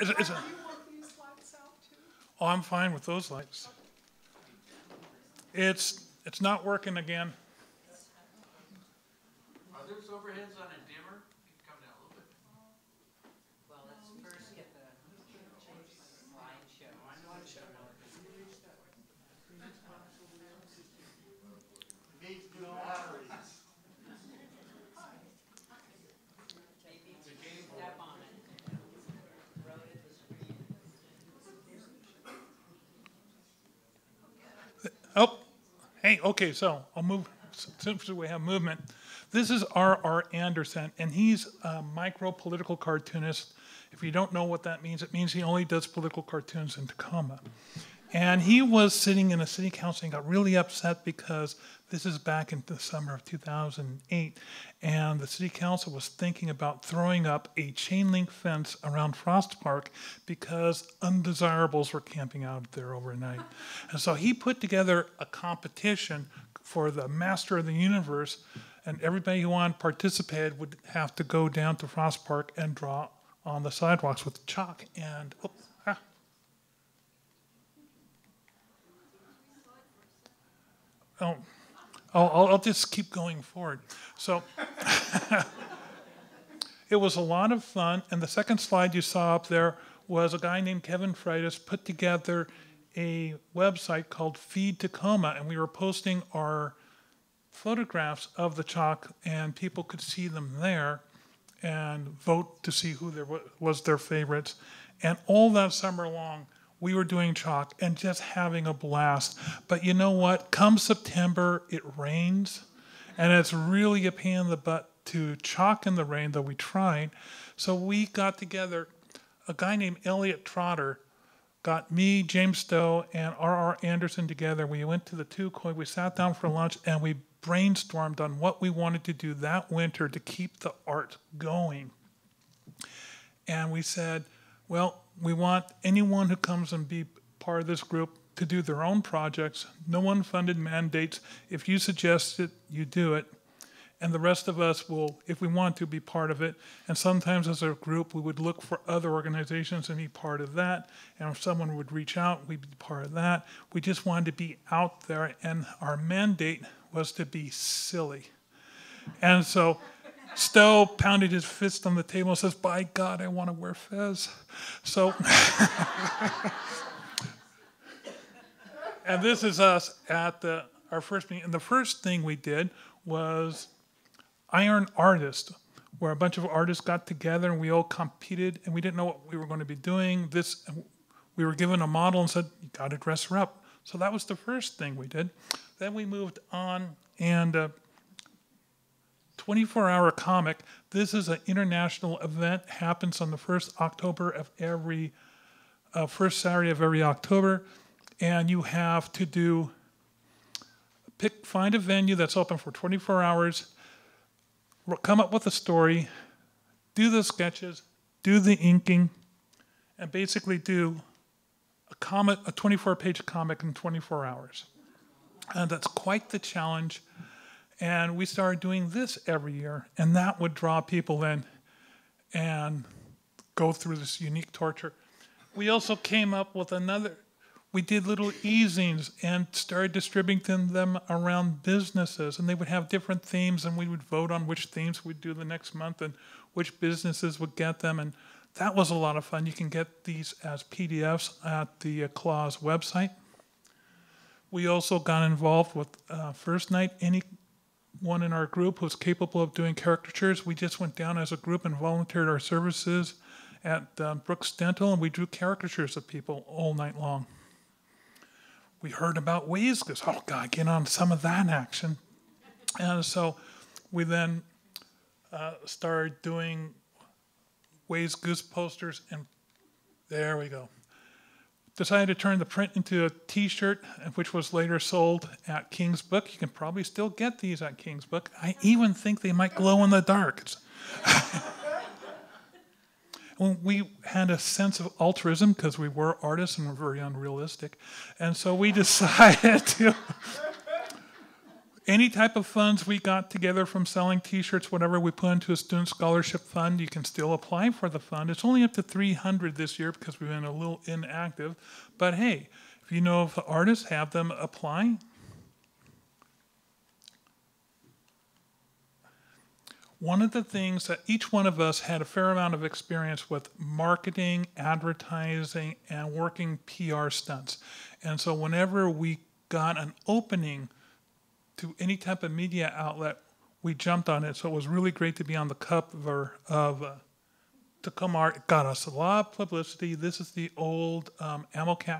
It's a, oh, I'm fine with those lights. It's it's not working again. Are those overheads on a dimmer? You can come down a little bit. Well, let's first get the, change the slideshow. Needs new batteries. Maybe step on it. Rotate the screen. Oh, hey, okay, so I'll move, since we have movement. This is R.R. Anderson, and he's a micro political cartoonist. If you don't know what that means, it means he only does political cartoons in Tacoma. And he was sitting in a city council and got really upset because this is back in the summer of 2008. And the city council was thinking about throwing up a chain link fence around Frost Park because undesirables were camping out there overnight. And so he put together a competition for the master of the universe. And everybody who wanted to participate would have to go down to Frost Park and draw on the sidewalks with chalk. And oh, ah, Oh, I'll, I'll- just keep going forward. So it was a lot of fun. And the second slide you saw up there was a guy named Kevin Freitas put together a website called Feed Tacoma, and we were posting our photographs of the chalk, and people could see them there and vote to see who there was their favorites. And all that summer long, we were doing chalk and just having a blast. But you know what? Come September, it rains, and it's really a pain in the butt to chalk in the rain, though we tried. So we got together, a guy named Elliot Trotter got me, James Stowe, and R.R. Anderson together. We went to the two we sat down for lunch, and we brainstormed on what we wanted to do that winter to keep the art going. And we said, well, we want anyone who comes and be part of this group to do their own projects, no one funded mandates. If you suggest it, you do it. And the rest of us will, if we want to, be part of it. And sometimes as a group, we would look for other organizations and be part of that. And if someone would reach out, we'd be part of that. We just wanted to be out there, and our mandate was to be silly. And so Stowe pounded his fist on the table and says, By God, I want to wear fez. So, and this is us at the, our first meeting. And the first thing we did was Iron Artist, where a bunch of artists got together and we all competed and we didn't know what we were going to be doing. This, we were given a model and said, You got to dress her up. So that was the first thing we did. Then we moved on and uh, 24 hour comic. This is an international event, happens on the first October of every, uh, first Saturday of every October. And you have to do, pick, find a venue that's open for 24 hours, come up with a story, do the sketches, do the inking, and basically do a comic, a 24 page comic in 24 hours. And that's quite the challenge. And we started doing this every year, and that would draw people in and go through this unique torture. We also came up with another, we did little easings and started distributing them around businesses, and they would have different themes, and we would vote on which themes we'd do the next month and which businesses would get them. And that was a lot of fun. You can get these as PDFs at the uh, Claw's website. We also got involved with uh, First Night. Anyone in our group who's capable of doing caricatures, we just went down as a group and volunteered our services at uh, Brooks Dental, and we drew caricatures of people all night long. We heard about ways, because, oh God, get on some of that action. And so we then uh, started doing Wayzgoose posters, and there we go decided to turn the print into a t-shirt which was later sold at king's book. You can probably still get these at king's book. I even think they might glow in the dark. When we had a sense of altruism because we were artists and we're very unrealistic. And so we decided to any type of funds we got together from selling T-shirts, whatever we put into a student scholarship fund, you can still apply for the fund. It's only up to 300 this year because we've been a little inactive. But hey, if you know if artists have them apply. One of the things that each one of us had a fair amount of experience with marketing, advertising, and working PR stunts. And so whenever we got an opening to any type of media outlet, we jumped on it. So it was really great to be on the cover of uh, Tacoma Art. It got us a lot of publicity. This is the old um,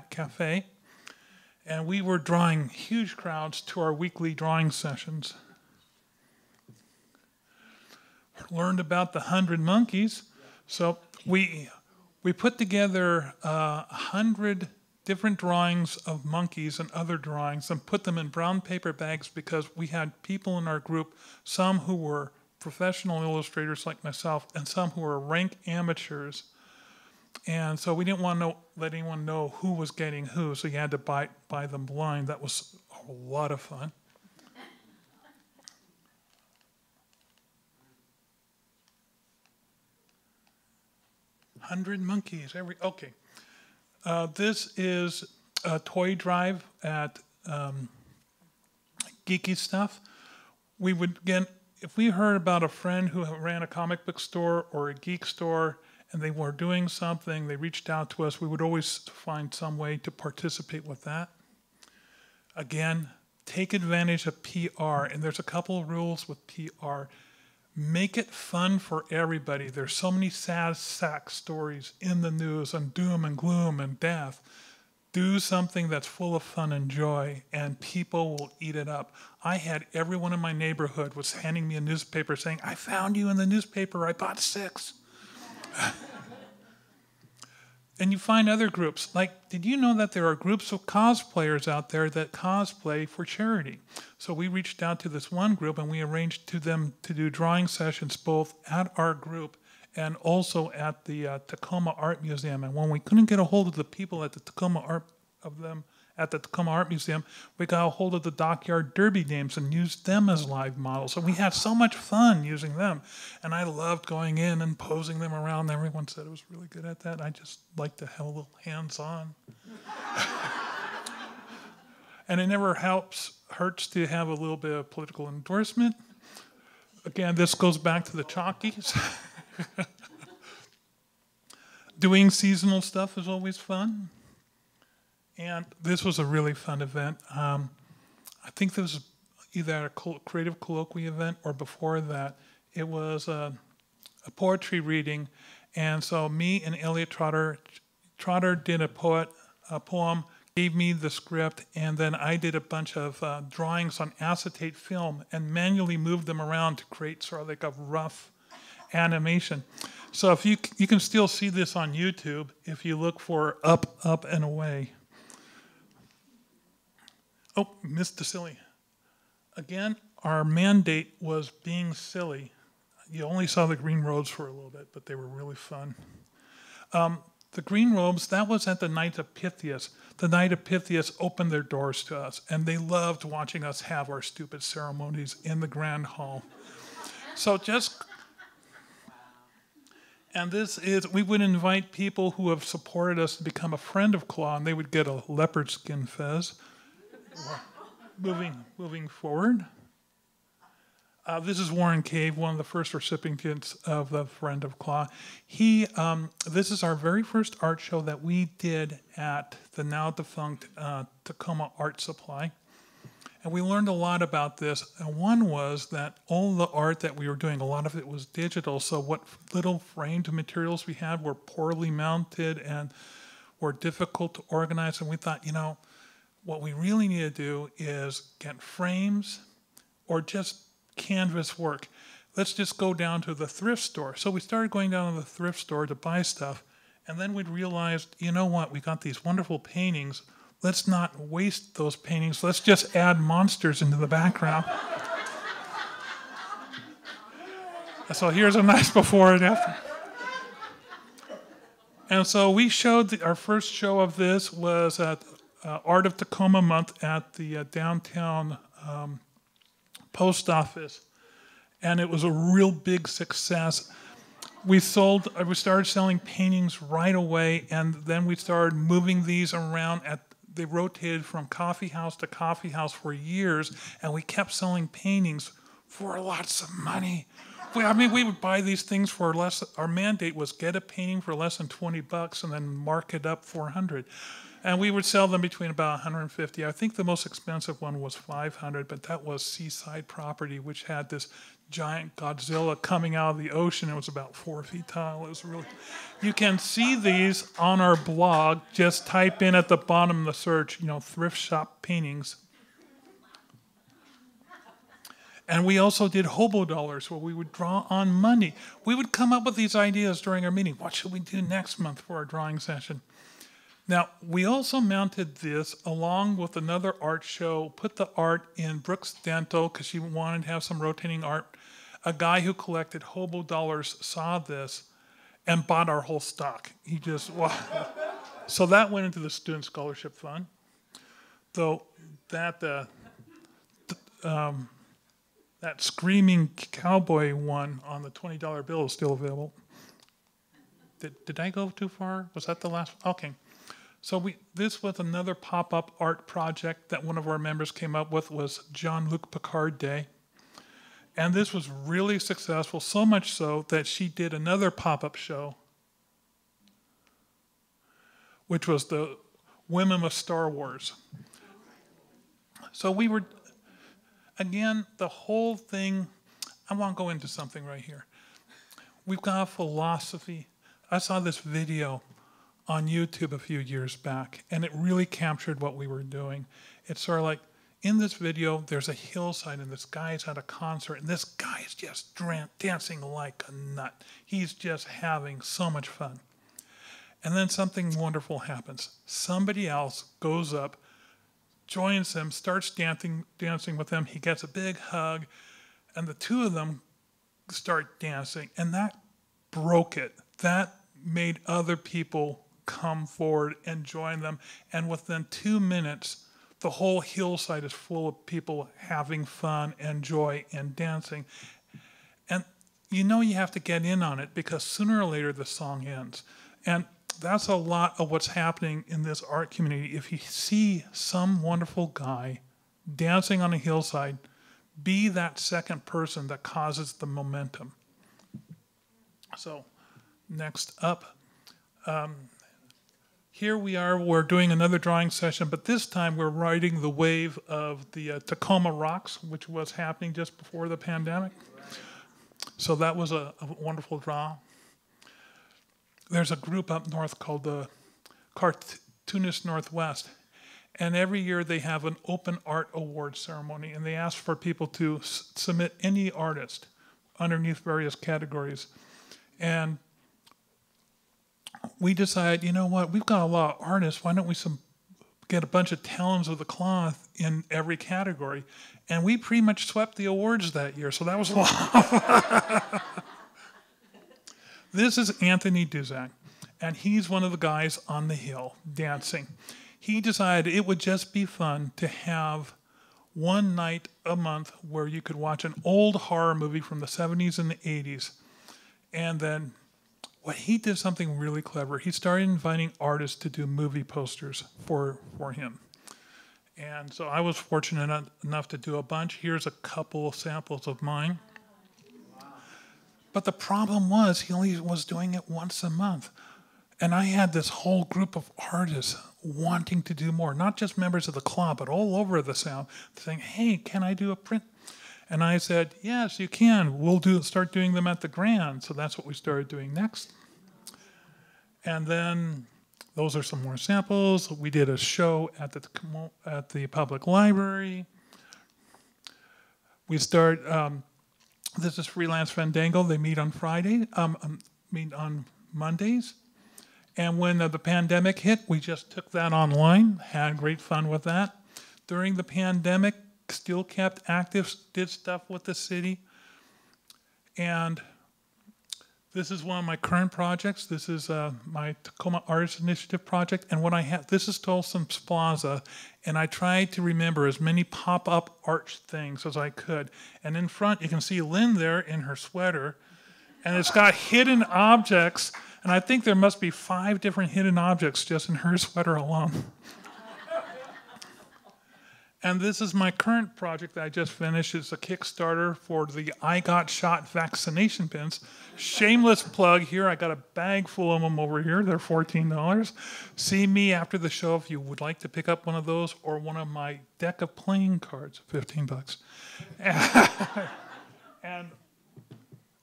Cafe. And we were drawing huge crowds to our weekly drawing sessions. Learned about the hundred monkeys. So we we put together uh, a uh, hundred different drawings of monkeys and other drawings and put them in brown paper bags because we had people in our group, some who were professional illustrators like myself, and some who were rank amateurs. And so we didn't want to know, let anyone know who was getting who, so you had to buy, buy them blind. That was a lot of fun. Hundred monkeys every okay. Uh, this is a toy drive at um, Geeky Stuff. We would, again, if we heard about a friend who ran a comic book store or a geek store and they were doing something, they reached out to us, we would always find some way to participate with that. Again, take advantage of PR, and there's a couple of rules with PR make it fun for everybody. There's so many sad sack stories in the news and doom and gloom and death. Do something that's full of fun and joy, and people will eat it up. I had everyone in my neighborhood was handing me a newspaper saying, "I found you in the newspaper. I bought six. and you find other groups. Like, did you know that there are groups of cosplayers out there that cosplay for charity? So we reached out to this one group and we arranged to them to do drawing sessions both at our group and also at the uh, Tacoma Art Museum. And when we couldn't get a hold of the people at the Tacoma Art of them at the Tacoma Art Museum, we got a hold of the Dockyard Derby Dames and used them as live models. And we had so much fun using them. And I loved going in and posing them around. Everyone said it was really good at that. I just like to have a little hands on. and it never helps, hurts to have a little bit of political endorsement. Again, this goes back to the chalkies. Doing seasonal stuff is always fun. And this was a really fun event. Um, I think this was either a creative colloquy event or before that. It was a, a, poetry reading. And so me and Elliot Trotter, Trotter did a poet, a poem, gave me the script, and then I did a bunch of uh, drawings on acetate film and manually moved them around to create sort of like a rough animation. So if you you can still see this on YouTube if you look for up, up and away. Oh, Mr. Silly. Again, our mandate was being silly. You only saw the green robes for a little bit, but they were really fun. Um, the green robes, that was at the Knights of Pythias. The Knights of Pythias opened their doors to us, and they loved watching us have our stupid ceremonies in the grand hall. So just and this is, we would invite people who have supported us to become a friend of Claw, and they would get a leopard skin fez moving, moving forward. Uh, this is Warren Cave, one of the first recipients of the Friend of Claw. He, um, this is our very first art show that we did at the now defunct uh, Tacoma Art Supply. And we learned a lot about this. And one was that all the art that we were doing, a lot of it was digital. So what little framed materials we had were poorly mounted and were difficult to organize. And we thought, you know, what we really need to do is get frames or just canvas work. Let's just go down to the thrift store. So we started going down to the thrift store to buy stuff, and then we realized, you know what, we got these wonderful paintings. Let's not waste those paintings. Let's just add monsters into the background. so here's a nice before and after. And so we showed the, our first show of this was at uh, Art of Tacoma month at the uh, downtown um, post office, and it was a real big success. We sold, uh, we started selling paintings right away, and then we started moving these around at they rotated from coffee house to coffee house for years, and we kept selling paintings for lots of money. We, I mean, we would buy these things for less. Our mandate was get a painting for less than 20 bucks and then mark it up 400. And we would sell them between about 150. I think the most expensive one was 500, but that was Seaside Property, which had this giant Godzilla coming out of the ocean. It was about four feet tall. It was really. You can see these on our blog. Just type in at the bottom of the search, you know, thrift shop paintings. And we also did hobo dollars where we would draw on money. We would come up with these ideas during our meeting. What should we do next month for our drawing session? Now, we also mounted this along with another art show, put the art in Brooks Dental because she wanted to have some rotating art. A guy who collected hobo dollars saw this and bought our whole stock. He just, wow. so that went into the Student Scholarship Fund. Though that, uh, um, that screaming cowboy one on the $20 bill is still available. Did, did I go too far? Was that the last? Okay. So we, this was another pop-up art project that one of our members came up with was Jean-Luc Picard Day. And this was really successful, so much so that she did another pop-up show, which was the Women of Star Wars. So we were, again, the whole thing, I want to go into something right here. We've got a philosophy. I saw this video on YouTube a few years back, and it really captured what we were doing. It's sort of like in this video, there's a hillside, and this guy's at a concert, and this guy is just dancing like a nut. He's just having so much fun. And then something wonderful happens. Somebody else goes up, joins him, starts dancing, dancing with him. He gets a big hug, and the two of them start dancing, and that broke it. That made other people come forward and join them. And within two minutes, the whole hillside is full of people having fun and joy and dancing. And you know you have to get in on it because sooner or later the song ends. And that's a lot of what's happening in this art community. If you see some wonderful guy dancing on a hillside, be that second person that causes the momentum. So, next up, um, here we are, we're doing another drawing session, but this time we're riding the wave of the uh, Tacoma Rocks, which was happening just before the pandemic. So that was a, a, wonderful draw. There's a group up north called the Cartoonist Northwest, and every year they have an open art award ceremony, and they ask for people to submit any artist underneath various categories. And we decided, you know what, we've got a lot of artists. Why don't we some, get a bunch of talons of the cloth in every category? And we pretty much swept the awards that year, so that was a lot. this is Anthony Duzak, and he's one of the guys on the hill dancing. He decided it would just be fun to have one night a month where you could watch an old horror movie from the 70s and the 80s and then what he did something really clever. He started inviting artists to do movie posters for for him. And so I was fortunate enough to do a bunch. Here's a couple of samples of mine. But the problem was he only was doing it once a month. And I had this whole group of artists wanting to do more, not just members of the club, but all over the South, saying, hey, can I do a print? And I said, yes, you can. We'll do start doing them at the Grand. So that's what we started doing next. And then those are some more samples. We did a show at the at the public library. We start. Um, this is Freelance Fandango. They meet on Friday. Um, um, meet on Mondays. And when uh, the pandemic hit, we just took that online. Had great fun with that. During the pandemic, still kept active, did stuff with the city. And This is one of my current projects. This is uh, my Tacoma Artist Initiative project. And what I have, this is Tollefson Plaza. And I tried to remember as many pop up arch things as I could. And in front, you can see Lynn there in her sweater. And it's got hidden objects. And I think there must be five different hidden objects just in her sweater alone. And this is my current project that I just finished. It's a Kickstarter for the I Got Shot vaccination pins. Shameless plug here. I got a bag full of them over here. They're $14. See me after the show if you would like to pick up one of those or one of my deck of playing cards, 15 bucks. and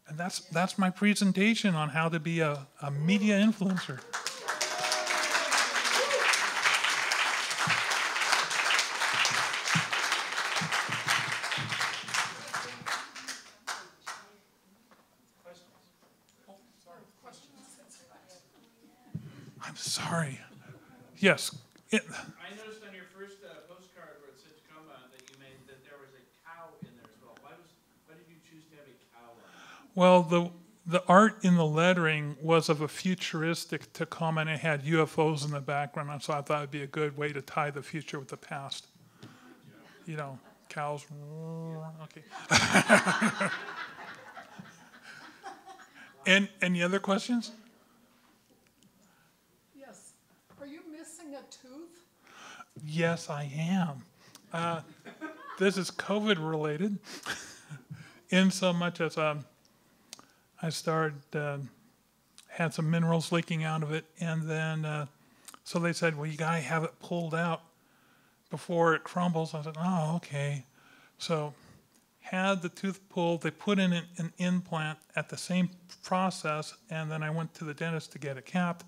and that's that's my presentation on how to be a, a media influencer. Sorry. Yes. It, I noticed on your first uh, postcard where it said Tacoma that you made, that there was a cow in there as well. Why was, why did you choose to have a cow on well, the the art in the lettering was of a futuristic Tacoma, and it had UFOs in the background. And so I thought it'd be a good way to tie the future with the past. You know, cows. Okay. and any other questions? Yes. Are you missing a tooth? Yes, I am. Uh, this is COVID related, in so much as um, I started, uh, had some minerals leaking out of it, and then uh, so they said, well, you gotta have it pulled out before it crumbles. I said, oh, okay. So had the tooth pulled, they put in an, an implant at the same process, and then I went to the dentist to get it capped.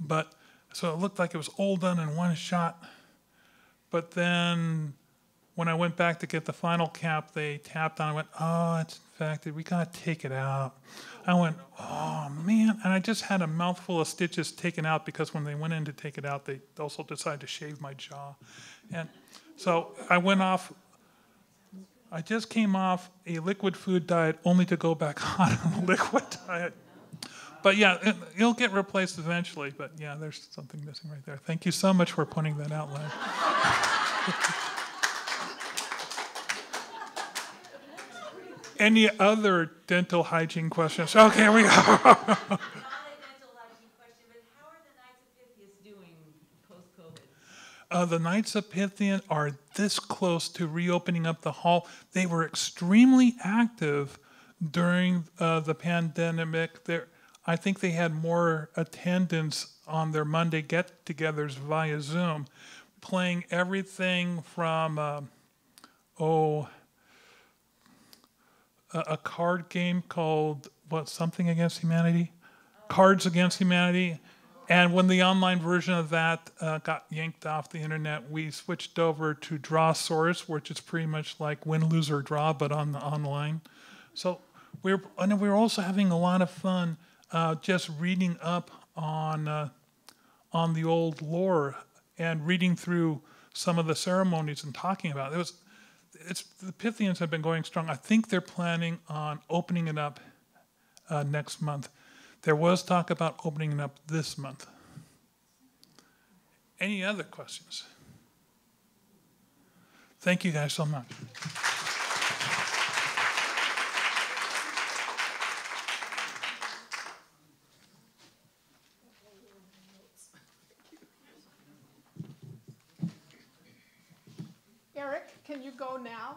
But so it looked like it was all done in one shot. But then when I went back to get the final cap, they tapped on it. I went, oh, it's infected. We got to take it out. I went, oh, man. And I just had a mouthful of stitches taken out because when they went in to take it out, they also decided to shave my jaw. And so I went off. I just came off a liquid food diet only to go back on a liquid diet. But yeah, it, it'll get replaced eventually. But yeah, there's something missing right there. Thank you so much for pointing that out, Lynn. Any other dental hygiene questions? Okay, we go. Not a dental hygiene question, but how are the Knights of Pythias? Uh, the Knights of Pythias are this close to reopening up the hall. They were extremely active during uh, the pandemic. There, I think they had more attendance on their Monday get-togethers via Zoom, playing everything from uh, oh a, a card game called what something against humanity, Cards Against Humanity. And when the online version of that uh, got yanked off the internet, we switched over to Drawasaurus, which is pretty much like win, lose, or draw, but on the online. So we were, and we were also having a lot of fun uh, just reading up on uh, on the old lore and reading through some of the ceremonies and talking about it. it was it's the Pythians have been going strong. I think they're planning on opening it up uh, next month. There was talk about opening it up this month. Any other questions? Thank you guys so much. Erik, go now?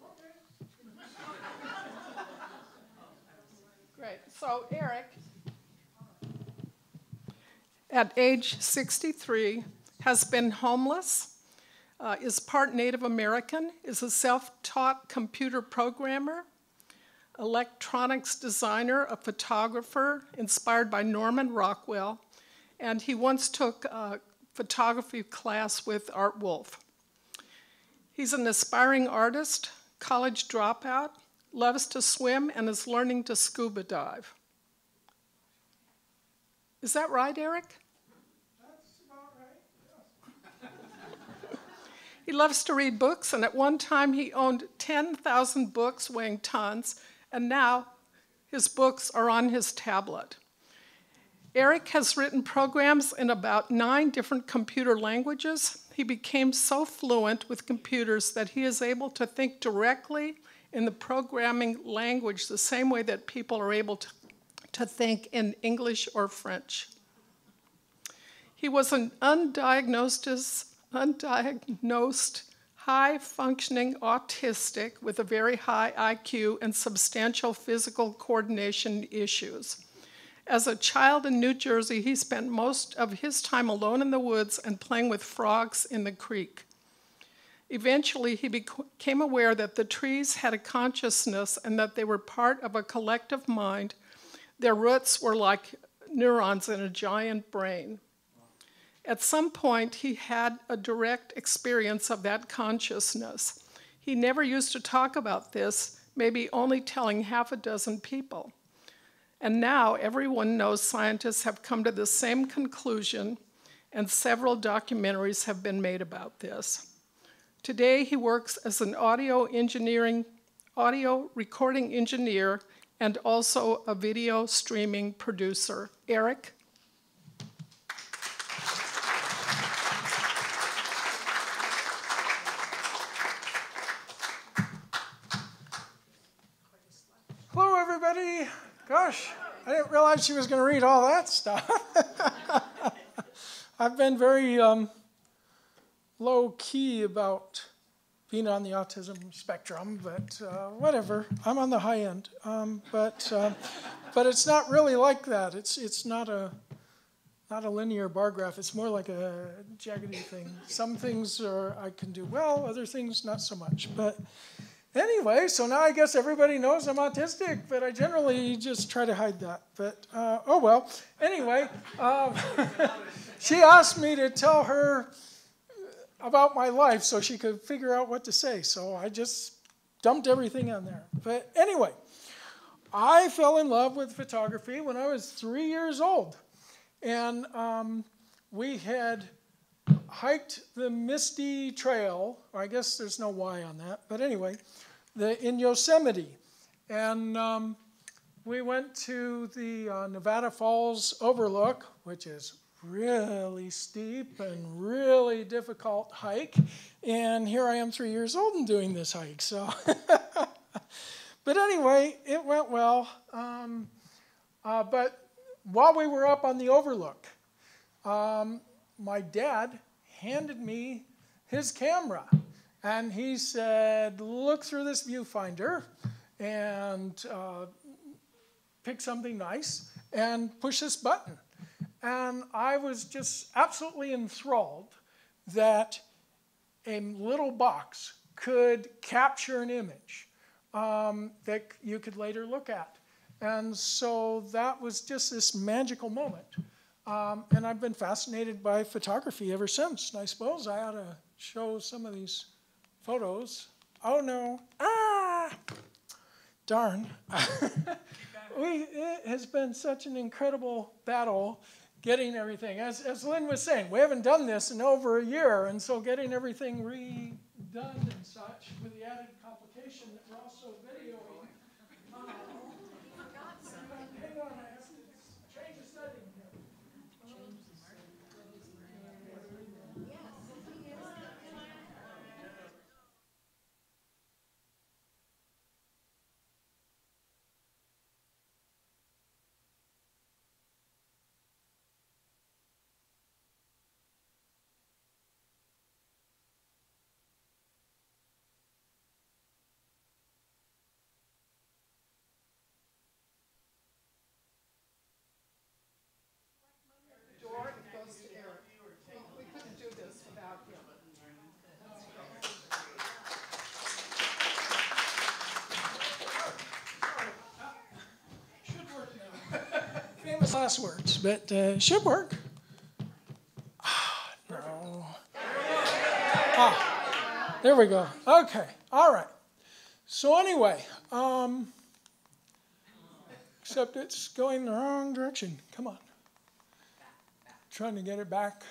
Great. So, Erik, at age 63, has been homeless, uh, is part Native American, is a self taught computer programmer, electronics designer, a photographer inspired by Norman Rockwell, and he once took a photography class with Art Wolfe. He's an aspiring artist, college dropout, loves to swim, and is learning to scuba dive. Is that right, Erik? That's about right. He loves to read books, and at one time he owned 10,000 books weighing tons, and now His books are on his tablet. Eric has written programs in about nine different computer languages. He became so fluent with computers that he is able to think directly in the programming language the same way that people are able to, to think in English or French. He was an undiagnosed, undiagnosed high functioning autistic with a very high IQ and substantial physical coordination issues. As a child in New Jersey, he spent most of his time alone in the woods and playing with frogs in the creek. Eventually, he became aware that the trees had a consciousness and that they were part of a collective mind. Their roots were like neurons in a giant brain. At some point, he had a direct experience of that consciousness. He never used to talk about this, maybe only telling half a dozen people. And now everyone knows scientists have come to the same conclusion, and several documentaries have been made about this. Today, he works as an audio engineering, audio recording engineer, and also a video streaming producer. Erik? Hello, everybody. Gosh, I realize she was going to read all that stuff. I've been very um, low key about being on the autism spectrum, but uh, whatever. I'm on the high end, um, but um, but it's not really like that. It's it's not a not a linear bar graph. It's more like a jaggedy thing. Some things are I can do well, other things not so much. But Anyway, so now I guess everybody knows I'm autistic, but I generally just try to hide that. But uh, oh well. Anyway, um, she asked me to tell her about my life so she could figure out what to say. So I just dumped everything on there. But anyway, I fell in love with photography when I was three years old. And um, we had hiked the Misty Trail. I guess there's no Y on that, but anyway, the, in Yosemite. And um, we went to the uh, Nevada Falls Overlook, which is really steep and really difficult hike. And here I am, three years old, and doing this hike. So, but anyway, it went well. Um, uh, but while we were up on the Overlook, um, my dad handed me his camera and he said, Look through this viewfinder and uh, pick something nice and push this button. And I was just absolutely enthralled that a little box could capture an image um, that you could later look at. And so that was just this magical moment. Um, and I've been fascinated by photography ever since. And I suppose I ought to show some of these photos. Oh no. Ah! Darn. we, it has been such an incredible battle getting everything. As, as Lynn was saying, we haven't done this in over a year, and so getting everything redone and such with the added complication that we're also videoing. Uh, hang on, I have to change the setting here. door, it goes to Erik. We couldn't do this without him. Should work now. Famous last words, but uh, should work. Ah, no. Ah, there we go. Okay, all right. So anyway, um, except it's going the wrong direction. Come on. Trying to get it back.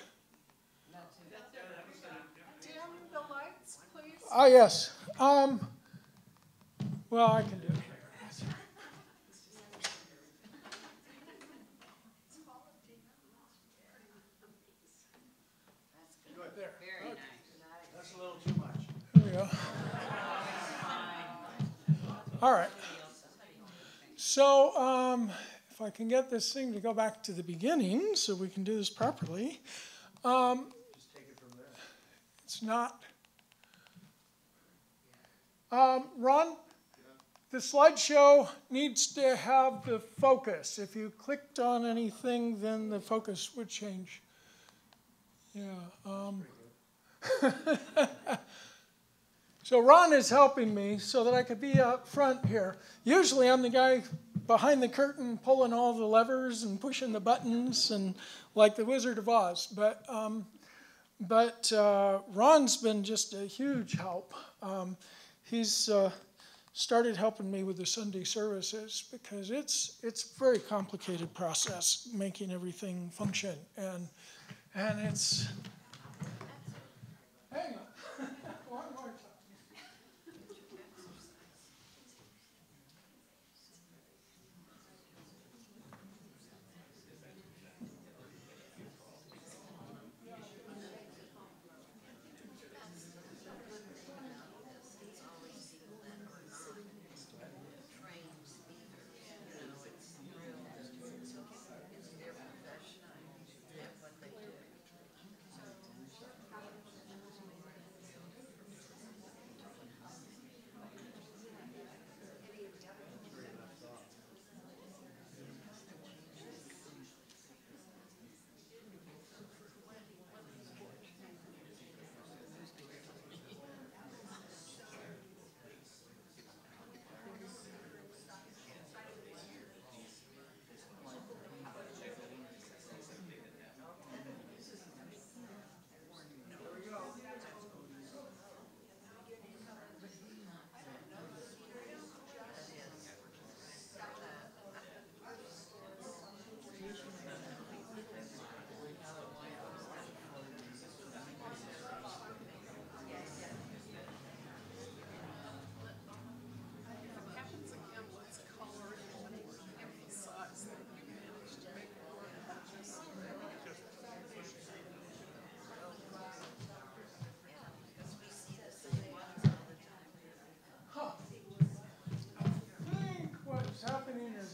Dim the lights, please. Ah, yes. Um, well, I can do it. All right. So, um, if I can get this thing to go back to the beginning so we can do this properly. Um, it's not. Um, Ron, the slideshow needs to have the focus. If you clicked on anything, then the focus would change. Yeah. So Ron is helping me so that I could be up front here. Usually I'm the guy behind the curtain pulling all the levers and pushing the buttons and like the Wizard of Oz. But um, but uh, Ron's been just a huge help. Um, he's uh, started helping me with the Sunday services because it's it's a very complicated process making everything function and and it's hang on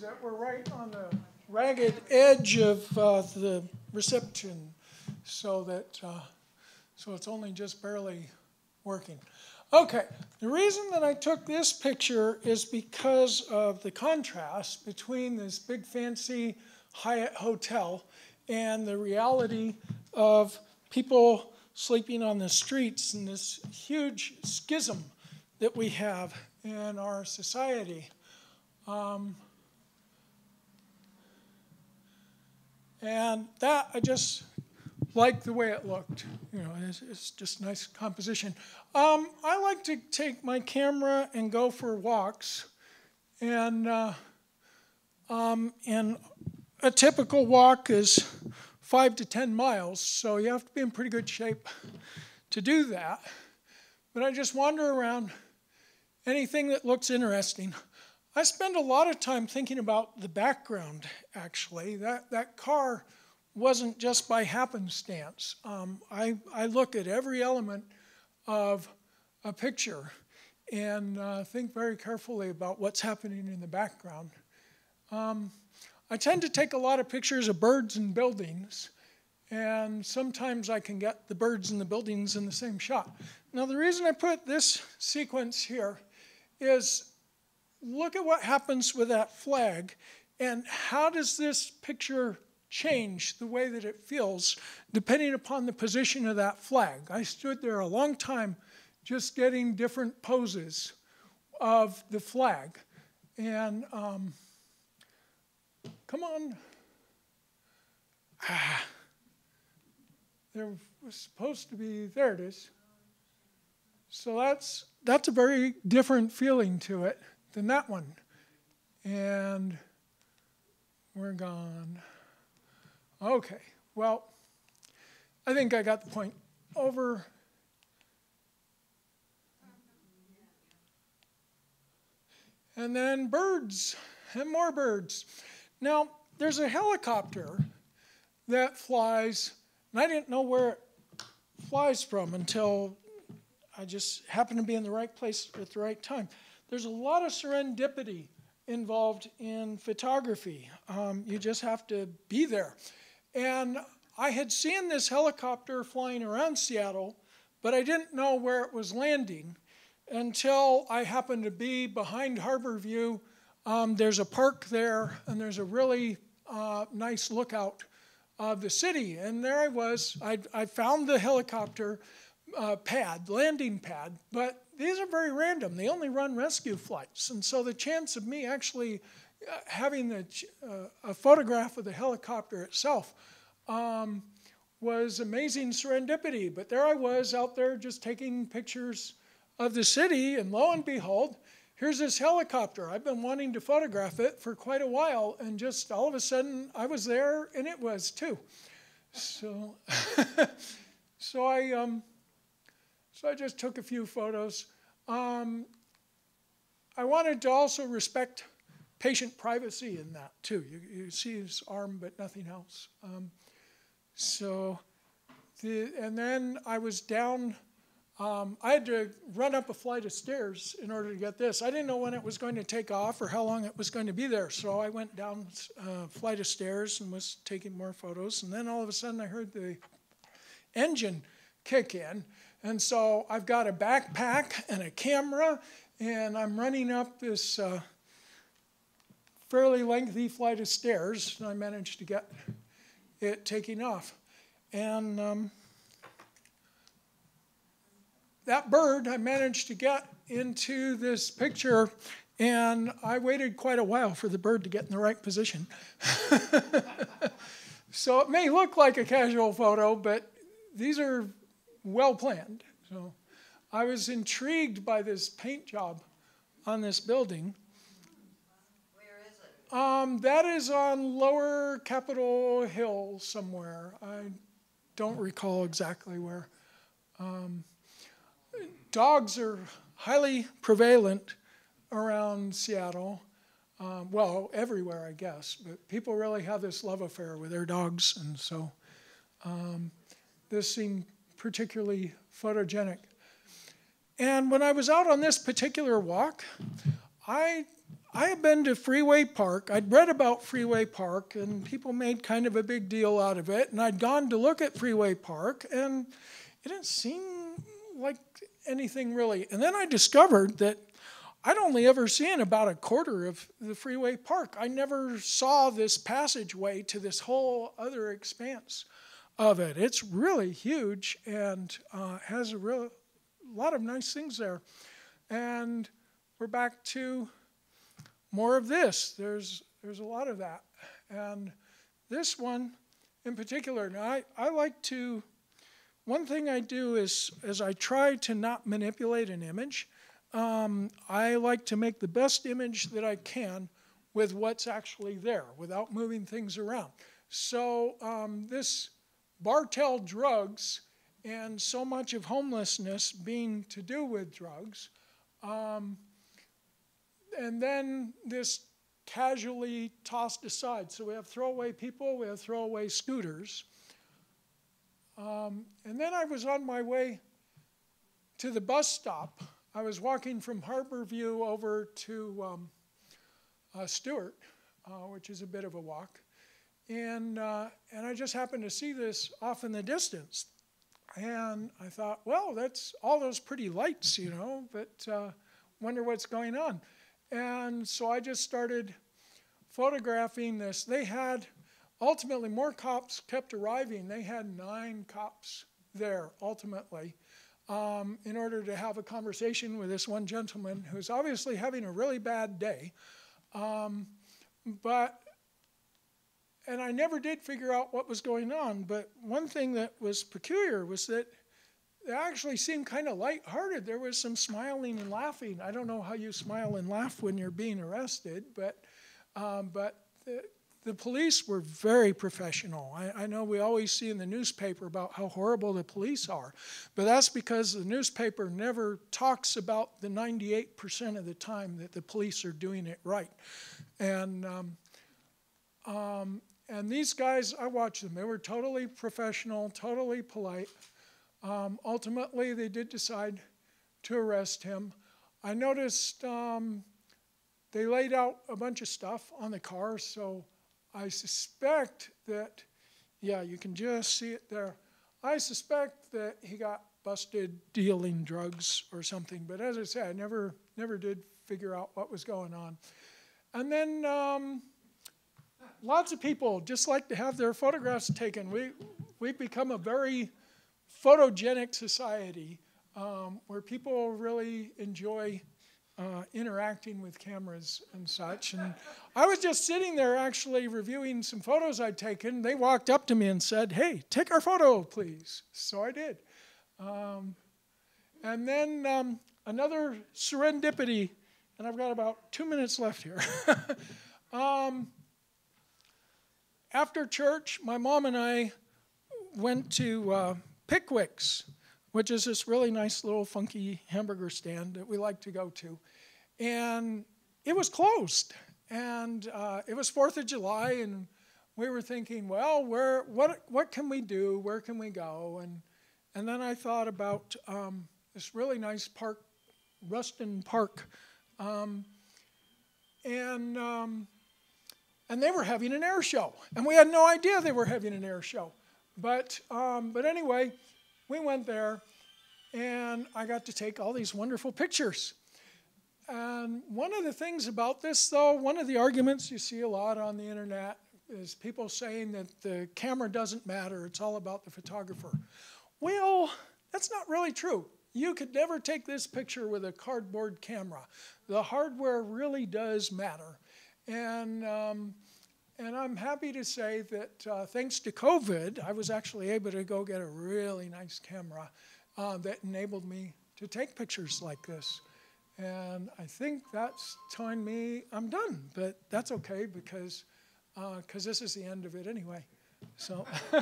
that we're right on the ragged edge of uh, the reception, so that uh, so it's only just barely working. Okay, the reason that I took this picture is because of the contrast between this big fancy Hyatt hotel and the reality of people sleeping on the streets and this huge schism that we have in our society. Um, and that I just like the way it looked. You know, it's, it's just nice composition. Um, I like to take my camera and go for walks, and uh, um, and a typical walk is five to ten miles, so you have to be in pretty good shape to do that. But I just wander around anything that looks interesting. I spend a lot of time thinking about the background, actually. That, that car wasn't just by happenstance. Um, I, I look at every element of a picture and uh, think very carefully about what's happening in the background. Um, I tend to take a lot of pictures of birds and buildings, and sometimes I can get the birds and the buildings in the same shot. Now, the reason I put this sequence here is look at what happens with that flag, and how does this picture change the way that it feels depending upon the position of that flag. I stood there a long time just getting different poses of the flag. And um, come on. Ah, there was supposed to be, there it is. So that's, that's a very different feeling to it than that one. And we're gone. Okay, well, I think I got the point. Over. And then birds, and more birds. Now, there's a helicopter that flies, and I didn't know where it flies from until I just happened to be in the right place at the right time. There's a lot of serendipity involved in photography. Um, you just have to be there. And I had seen this helicopter flying around Seattle, but I didn't know where it was landing until I happened to be behind Harborview. Um, there's a park there, and there's a really uh, nice lookout of the city. And there I was. I, I found the helicopter uh, pad, landing pad, but these are very random. They only run rescue flights. And so the chance of me actually uh, having the, uh, a photograph of the helicopter itself um, was amazing serendipity. But there I was out there just taking pictures of the city, and lo and behold, here's this helicopter. I've been wanting to photograph it for quite a while, and just all of a sudden I was there, and it was too. So, so I, um, so I just took a few photos. Um, I wanted to also respect patient privacy in that too. You, you see his arm, but nothing else. Um, so, the, and then I was down. Um, I had to run up a flight of stairs in order to get this. I didn't know when it was going to take off or how long it was going to be there. So I went down a uh, flight of stairs and was taking more photos. And then all of a sudden I heard the engine kick in. And so I've got a backpack and a camera, and I'm running up this uh, fairly lengthy flight of stairs, and I managed to get it taking off. And um, that bird I managed to get into this picture, and I waited quite a while for the bird to get in the right position. so it may look like a casual photo, but these are well planned. So I was intrigued by this paint job on this building. Where is it? Um, that is on Lower Capitol Hill somewhere. I don't recall exactly where. Um, dogs are highly prevalent around Seattle. Um, well, everywhere, I guess. But people really have this love affair with their dogs, and so um, this seemed particularly photogenic. And when I was out on this particular walk, I I had been to Freeway Park. I'd read about Freeway Park, and people made kind of a big deal out of it. And I'd gone to look at Freeway Park, and it didn't seem like anything really. And then I discovered that I'd only ever seen about a quarter of the Freeway Park. I never saw this passageway to this whole other expanse of it. It's really huge and uh, has a real lot of nice things there. And we're back to more of this. There's there's a lot of that. And this one in particular, now I, I like to one thing I do is as I try to not manipulate an image, um, I like to make the best image that I can with what's actually there without moving things around. So um, this Bartell drugs and so much of homelessness being to do with drugs. Um, and then this casually tossed aside. So we have throwaway people, we have throwaway scooters. Um, and then I was on my way to the bus stop. I was walking from Harborview over to um, uh, Stewart, uh, which is a bit of a walk. And, uh, and I just happened to see this off in the distance. And I thought, well, that's all those pretty lights, you know, but uh, wonder what's going on. And so I just started photographing this. They had ultimately more cops kept arriving. They had nine cops there ultimately um, in order to have a conversation with this one gentleman who's obviously having a really bad day. Um, but and I never did figure out what was going on. But one thing that was peculiar was that they actually seemed kind of lighthearted. There was some smiling and laughing. I don't know how you smile and laugh when you're being arrested, but um, but the, the police were very professional. I, I, know we always see in the newspaper about how horrible the police are, but that's because the newspaper never talks about the 98% of the time that the police are doing it right. And um, um, and these guys, I watched them. They were totally professional, totally polite. Um, ultimately, they did decide to arrest him. I noticed um, they laid out a bunch of stuff on the car, so I suspect that, yeah, you can just see it there. I suspect that he got busted dealing drugs or something, but as I say, I never, never did figure out what was going on. And then um, lots of people just like to have their photographs taken. We, we've become a very photogenic society um, where people really enjoy uh, interacting with cameras and such. And I was just sitting there actually reviewing some photos I'd taken. They walked up to me and said, Hey, take our photo, please. So I did. Um, and then um, another serendipity, and I've got about two minutes left here. um, after church, my mom and I went to uh, Pick-Quick's which is this really nice little funky hamburger stand that we like to go to. And it was closed. And uh, it was 4th of July, and we were thinking, well, where, what, what can we do? Where can we go? And, and then I thought about um, this really nice park, Ruston Park. Um, and, um, and they were having an air show. And we had no idea they were having an air show. But, um, but anyway, we went there and I got to take all these wonderful pictures. And one of the things about this, though, one of the arguments you see a lot on the internet is people saying that the camera doesn't matter, it's all about the photographer. Well, that's not really true. You could never take this picture with a cardboard camera. The hardware really does matter. And, um, and I'm happy to say that uh, thanks to COVID, I was actually able to go get a really nice camera uh, that enabled me to take pictures like this. And I think that's telling me I'm done, but that's okay because because uh, this is the end of it anyway. So. All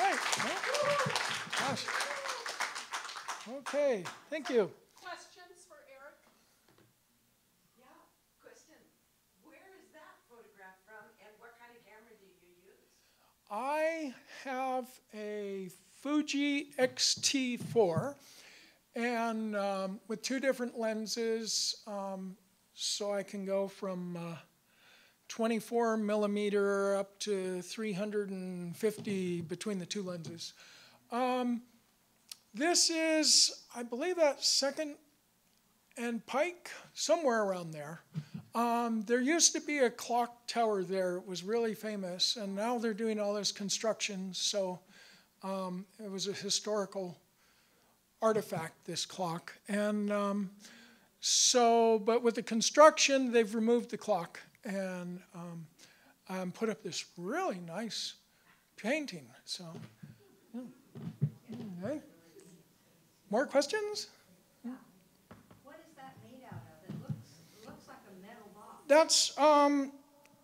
right. Gosh. Okay. Thank you. Questions for Erik? Yeah, question. Where is that photograph from and what kind of camera do you use? I have a Fuji X-T4 and um, with two different lenses um, so I can go from uh, 24 millimeter up to 350 between the two lenses. Um, this is, I believe that second and Pike, somewhere around there. Um, there used to be a clock tower there. It was really famous, and now they're doing all this construction. So um, it was a historical artifact, this clock. And um, so, but with the construction, they've removed the clock and um, put up this really nice painting. So, yeah. okay. More questions? What is that made out of? It looks, it looks like a metal box. That's um,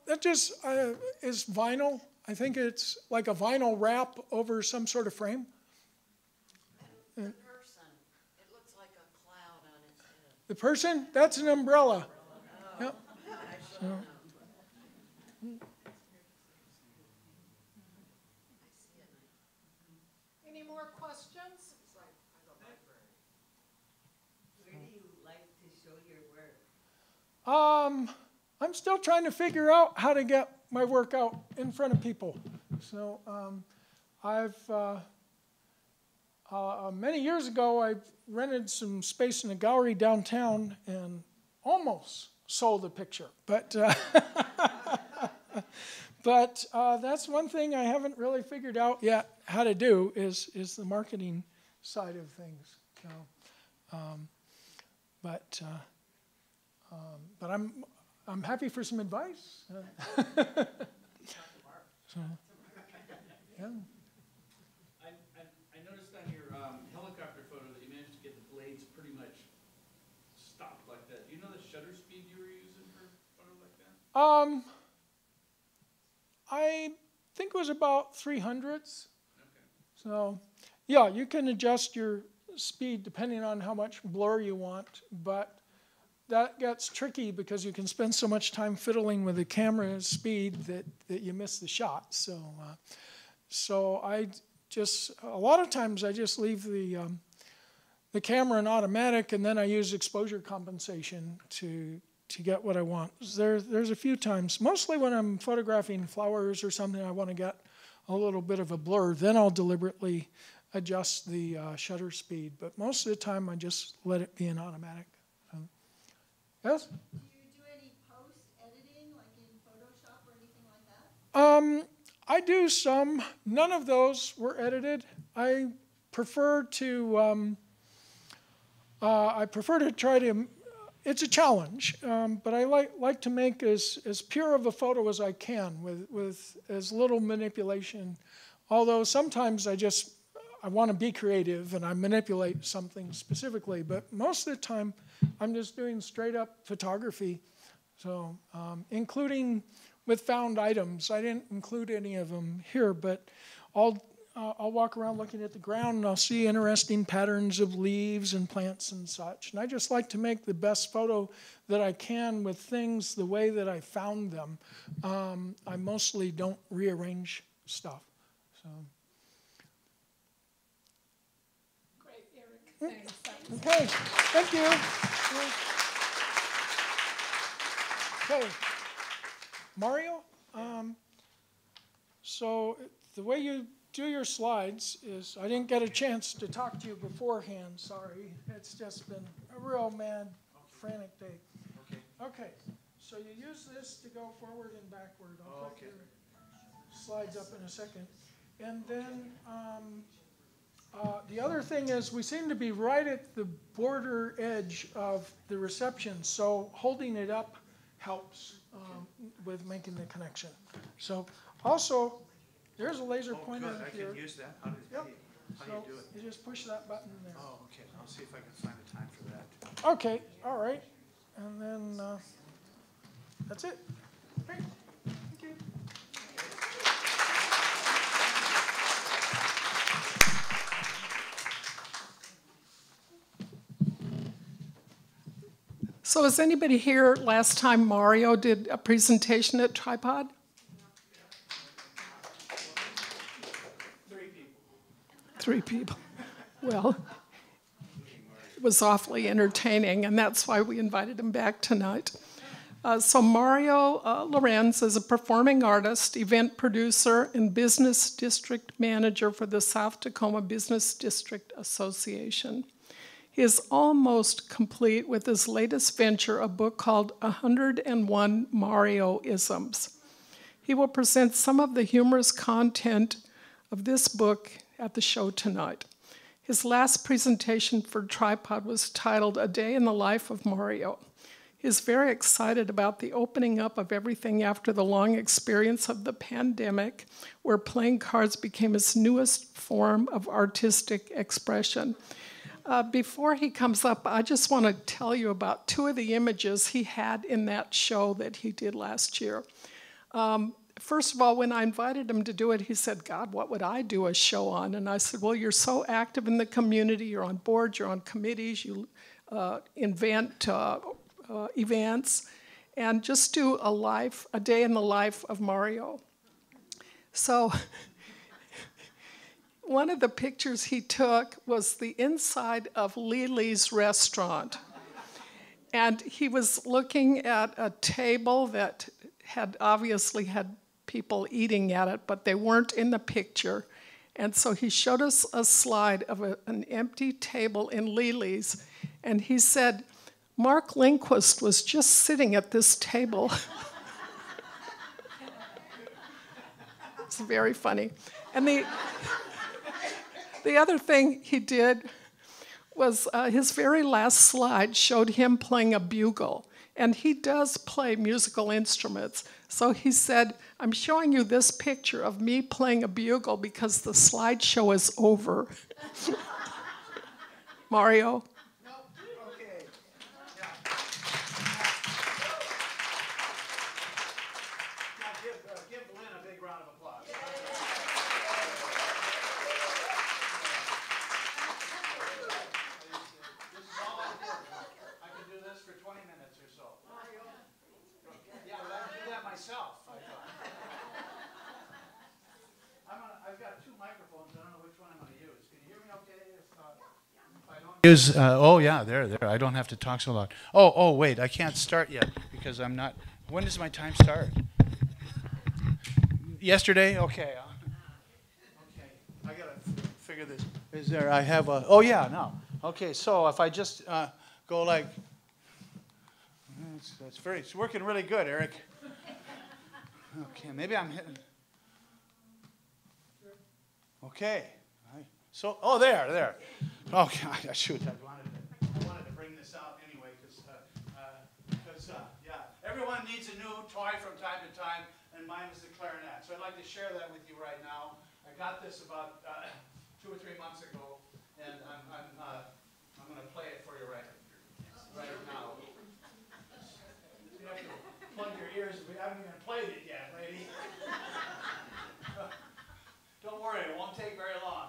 that just uh, is vinyl. I think it's like a vinyl wrap over some sort of frame. The person, it looks like a cloud on its head. The person, that's an umbrella. Yep. So, Any more questions? Where do you like to show your work? um, I'm still trying to figure out how to get my work out in front of people. So um, I've uh, uh, many years ago I rented some space in a gallery downtown and almost sold a picture, but uh, but uh, that's one thing I haven't really figured out yet how to do is is the marketing side of things. So, um, but uh, um, but I'm I'm happy for some advice. So, yeah. I, I, I noticed on your um, helicopter photo that you managed to get the blades pretty much stopped like that. Do you know the shutter speed you were using for a photo like that? Um, I think it was about 300s. Okay. So, yeah, you can adjust your speed depending on how much blur you want, but that gets tricky because you can spend so much time fiddling with the camera speed that, that you miss the shot. So, uh, so I just a lot of times I just leave the um, the camera in automatic and then I use exposure compensation to to get what I want. There, there's a few times, mostly when I'm photographing flowers or something, I want to get a little bit of a blur. Then I'll deliberately adjust the uh, shutter speed. But most of the time, I just let it be in automatic. Yes? Do you do any post editing, like in Photoshop or anything like that? Um, I do some. None of those were edited. I prefer to. Um, uh, I prefer to try to. It's a challenge, um, but I like like to make as as pure of a photo as I can with with as little manipulation. Although sometimes I just I want to be creative and I manipulate something specifically, but most of the time I'm just doing straight up photography. So, um, including with found items, I didn't include any of them here, but I'll, uh, I'll walk around looking at the ground and I'll see interesting patterns of leaves and plants and such. And I just like to make the best photo that I can with things the way that I found them. Um, I mostly don't rearrange stuff. So. Great, Erik, thanks. Okay, thank you. Okay, Mario, um, so the way you do your slides is, I didn't get a chance to talk to you beforehand, sorry. It's just been a real mad, frantic day. Okay, Okay, so you use this to go forward and backward. I'll put your slides up in a second. And then, um, uh, The other thing is, we seem to be right at the border edge of the reception, so holding it up helps um, with making the connection. So also, there's a laser Oh, pointer good, I here. can use that? How do, Yep. how you, do So you do it? you just push that button there. Oh, okay, I'll see if I can find a time for that. Okay, all right. And then, uh, that's it. Great, thank you. So is anybody here last time Mario did a presentation at Tripod? Three people. Well, it was awfully entertaining, and that's why we invited him back tonight. Uh, so Mario uh, Lorenz is a performing artist, event producer, and business district manager for the South Tacoma Business District Association. He is almost complete with his latest venture, a book called 101 Marioisms. He will present some of the humorous content of this book at the show tonight. His last presentation for Tripod was titled A Day in the Life of Mario. He is very excited about the opening up of everything after the long experience of the pandemic, where playing cards became his newest form of artistic expression. Uh, before he comes up, I just want to tell you about two of the images he had in that show that he did last year. Um, first of all, when I invited him to do it, he said, God, what would I do a show on? And I said, Well, you're so active in the community, you're on boards, you're on committees, you uh, invent uh, uh, events, and just do a life, a day in the life of Mario. So, one of the pictures he took was the inside of Lily's restaurant. And he was looking at a table that had obviously had people eating at it, but they weren't in the picture. And so he showed us a slide of a, an empty table in Lily's, and he said, Mark Lindquist was just sitting at this table. it's very funny. And the, the other thing he did was uh, his very last slide showed him playing a bugle. And he does play musical instruments. So he said, I'm showing you this picture of me playing a bugle because the slideshow is over. Mario? Okay. Now give, uh, give Lynn a big round of applause. This is all I did. I can do this for twenty minutes or so. Yeah, but I can do that myself, I thought. I'm gonna, I've got two microphones, I don't know Is, uh, oh, yeah, there, there. I don't have to talk so loud. Oh, oh, wait, I can't start yet because I'm not. When does my time start? Yesterday? Okay. uh, Okay, I gotta figure this. Is there, I have a, oh, yeah, no. Okay, so if I just uh, go like, that's, that's very, it's working really good, Erik. Okay, maybe I'm hitting. Okay. So, oh, there, there. Oh, God, shoot, I wanted to, I wanted to bring this out anyway, because, because, yeah, everyone needs a new toy from time to time, and mine is the clarinet. So I'd like to share that with you right now. I got this about uh, two or three months ago, and I'm, I'm, uh, I'm gonna play it for you right, right now. You have to plug your ears, we haven't even played it yet, lady. Don't worry, it won't take very long.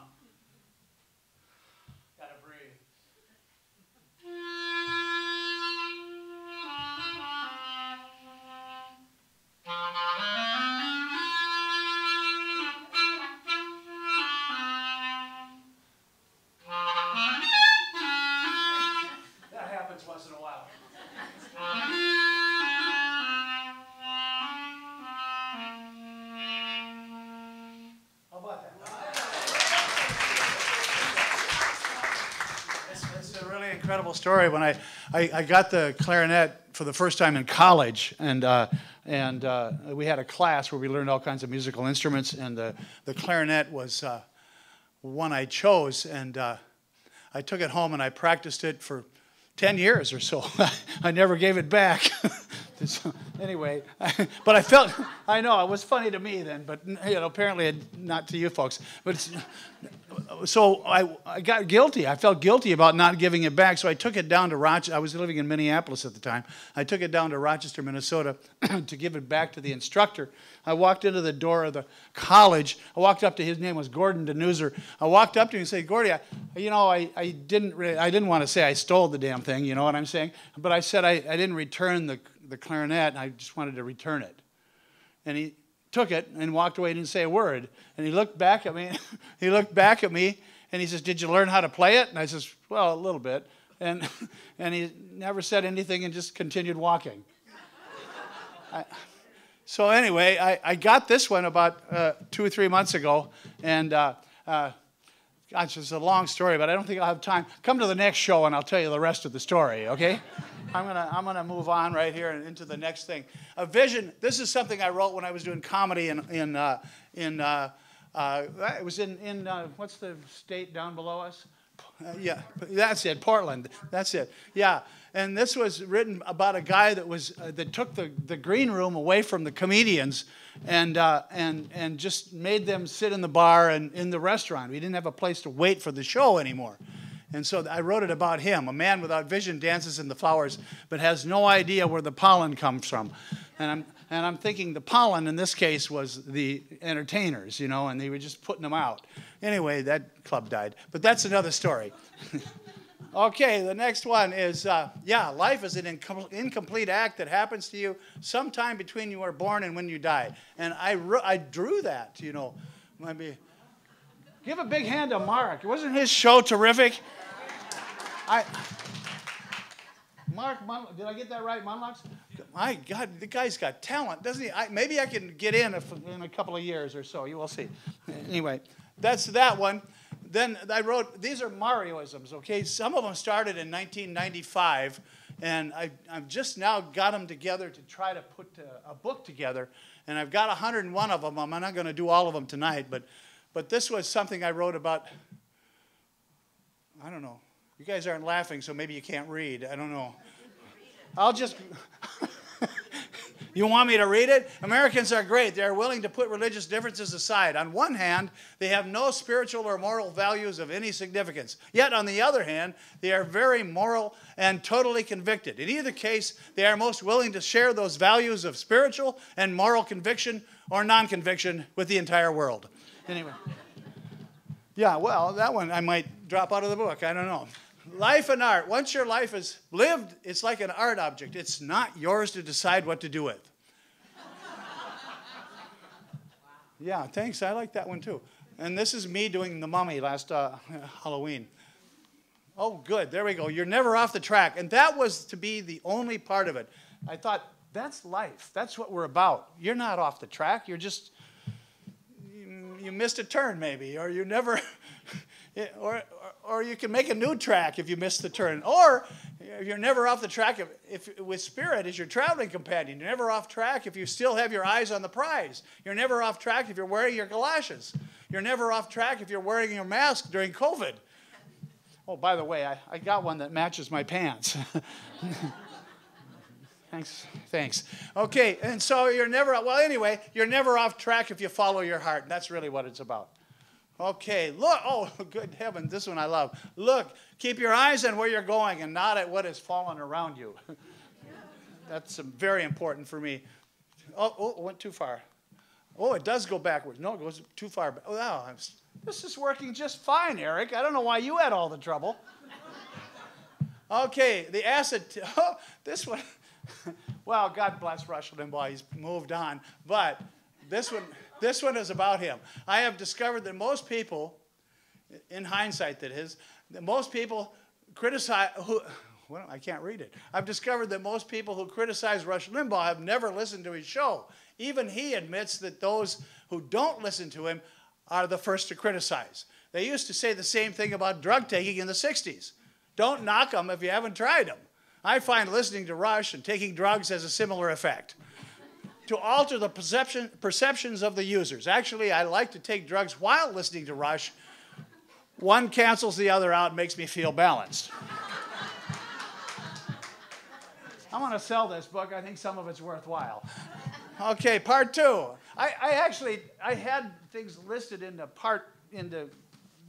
Incredible story. When I, I, I got the clarinet for the first time in college, and, uh, and uh, we had a class where we learned all kinds of musical instruments, and the, the clarinet was uh, one I chose, and uh, I took it home and I practiced it for 10 years or so. I never gave it back. Anyway, but I felt, I know, it was funny to me then, but you know, apparently not to you folks. But so I, I got guilty. I felt guilty about not giving it back. So I took it down to Rochester. I was living in Minneapolis at the time. I took it down to Rochester, Minnesota to give it back to the instructor. I walked into the door of the college. I walked up to his name was Gordon Denuser. I walked up to him and said, Gordy, I, you know, I, I didn't really, I didn't want to say I stole the damn thing, you know what I'm saying? But I said I, I didn't return the, the clarinet, and I just wanted to return it. And he took it and walked away, didn't say a word. And he looked back at me, he looked back at me, and he says, Did you learn how to play it? And I says, Well, a little bit. And, and he never said anything and just continued walking. I, so anyway, I, I got this one about uh, two or three months ago, and uh, uh, gosh, it's a long story, but I don't think I'll have time. Come to the next show, and I'll tell you the rest of the story. Okay? I'm gonna I'm gonna move on right here and into the next thing. A vision. This is something I wrote when I was doing comedy in in uh, in uh, uh, it was in in uh, what's the state down below us? Uh, yeah, that's it. Portland. That's it. Yeah. And this was written about a guy that was uh, that took the, the green room away from the comedians and uh, and and just made them sit in the bar and in the restaurant. We didn't have a place to wait for the show anymore. And so I wrote it about him. A man without vision dances in the flowers, but has no idea where the pollen comes from. And I'm, and I'm thinking the pollen in this case was the entertainers, you know, and they were just putting them out. Anyway, that club died. But that's another story. okay, the next one is uh, yeah, life is an incom- incomplete act that happens to you sometime between you are born and when you die. And I, I drew that, you know. Maybe. Give a big hand to Mark. Wasn't his show terrific? I, Mark, Mon- did I get that right, Monlux? My God, the guy's got talent, doesn't he? I, maybe I can get in if, in a couple of years or so. You will see. Anyway, that's that one. Then I wrote, these are Marioisms, okay? Some of them started in 1995, and I, I've just now got them together to try to put a, a book together. And I've got 101 of them. I'm not going to do all of them tonight, but, but this was something I wrote about, I don't know. You guys aren't laughing, so maybe you can't read. I don't know. I'll just. you want me to read it? Americans are great. They are willing to put religious differences aside. On one hand, they have no spiritual or moral values of any significance. Yet, on the other hand, they are very moral and totally convicted. In either case, they are most willing to share those values of spiritual and moral conviction or non conviction with the entire world. Anyway. Yeah, well, that one I might drop out of the book. I don't know. Life and art. Once your life is lived, it's like an art object. It's not yours to decide what to do with. Yeah, thanks. I like that one too. And this is me doing the mummy last uh, Halloween. Oh, good. There we go. You're never off the track. And that was to be the only part of it. I thought, that's life. That's what we're about. You're not off the track. You're just, you, you missed a turn maybe, or you never, or, or, you can make a new track if you miss the turn. Or if you're never off the track if, if with Spirit as your traveling companion. You're never off track if you still have your eyes on the prize. You're never off track if you're wearing your galoshes. You're never off track if you're wearing your mask during COVID. Oh, by the way, I, I got one that matches my pants. thanks, thanks. Okay, and so you're never, well, anyway, you're never off track if you follow your heart. And that's really what it's about. Okay, look, oh, good heavens, this one I love. Look, keep your eyes on where you're going and not at what has fallen around you. that's very important for me. Oh, oh, it went too far. Oh, it does go backwards. No, it goes too far. Oh, wow, this is working just fine, Erik. I don't know why you had all the trouble. Okay, the acid. Oh, this one. well, God bless Rush Limbaugh. He's moved on. But this one, this one is about him. I have discovered that most people, in hindsight, that is, that most people criticize who. Well, I can't read it. I've discovered that most people who criticize Rush Limbaugh have never listened to his show. Even he admits that those who don't listen to him are the first to criticize. They used to say the same thing about drug taking in the 60s. Don't knock them if you haven't tried them. I find listening to Rush and taking drugs has a similar effect. To alter the perception, perceptions of the users. Actually, I like to take drugs while listening to Rush. One cancels the other out, makes me feel balanced. I want to sell this book. I think some of it's worthwhile. Okay, part two. I, I actually I had things listed in the part in the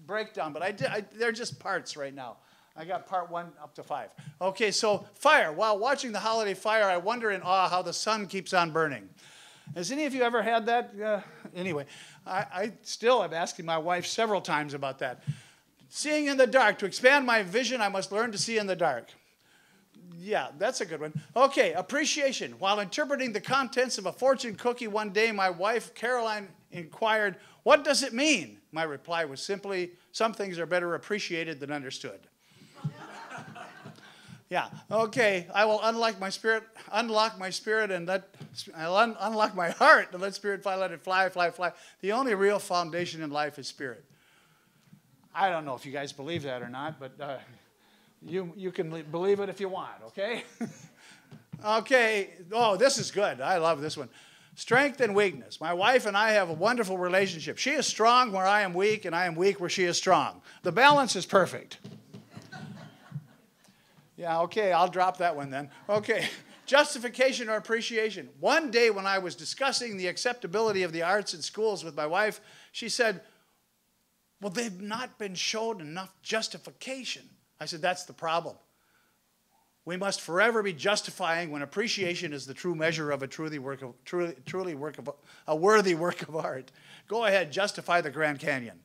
breakdown, but I did I, they're just parts right now. I got part one up to five. Okay, so fire. While watching the holiday fire, I wonder in awe how the sun keeps on burning. Has any of you ever had that? Uh, anyway, I, I still am asking my wife several times about that. Seeing in the dark. To expand my vision, I must learn to see in the dark. Yeah, that's a good one. Okay, appreciation. While interpreting the contents of a fortune cookie one day, my wife, Caroline, inquired, What does it mean? My reply was simply, Some things are better appreciated than understood. Yeah, okay, I will unlock my spirit, unlock my spirit, and let, I'll un- unlock my heart and let spirit fly, let it fly, fly, fly. The only real foundation in life is spirit. I don't know if you guys believe that or not, but. Uh, you, you can believe it if you want, okay? okay, oh, this is good. I love this one. Strength and weakness. My wife and I have a wonderful relationship. She is strong where I am weak, and I am weak where she is strong. The balance is perfect. Yeah, okay, I'll drop that one then. Okay, justification or appreciation. One day when I was discussing the acceptability of the arts in schools with my wife, she said, Well, they've not been shown enough justification. I said, That's the problem. We must forever be justifying when appreciation is the true measure of a truly work of, truly, truly work of a worthy work of art. Go ahead, justify the Grand Canyon.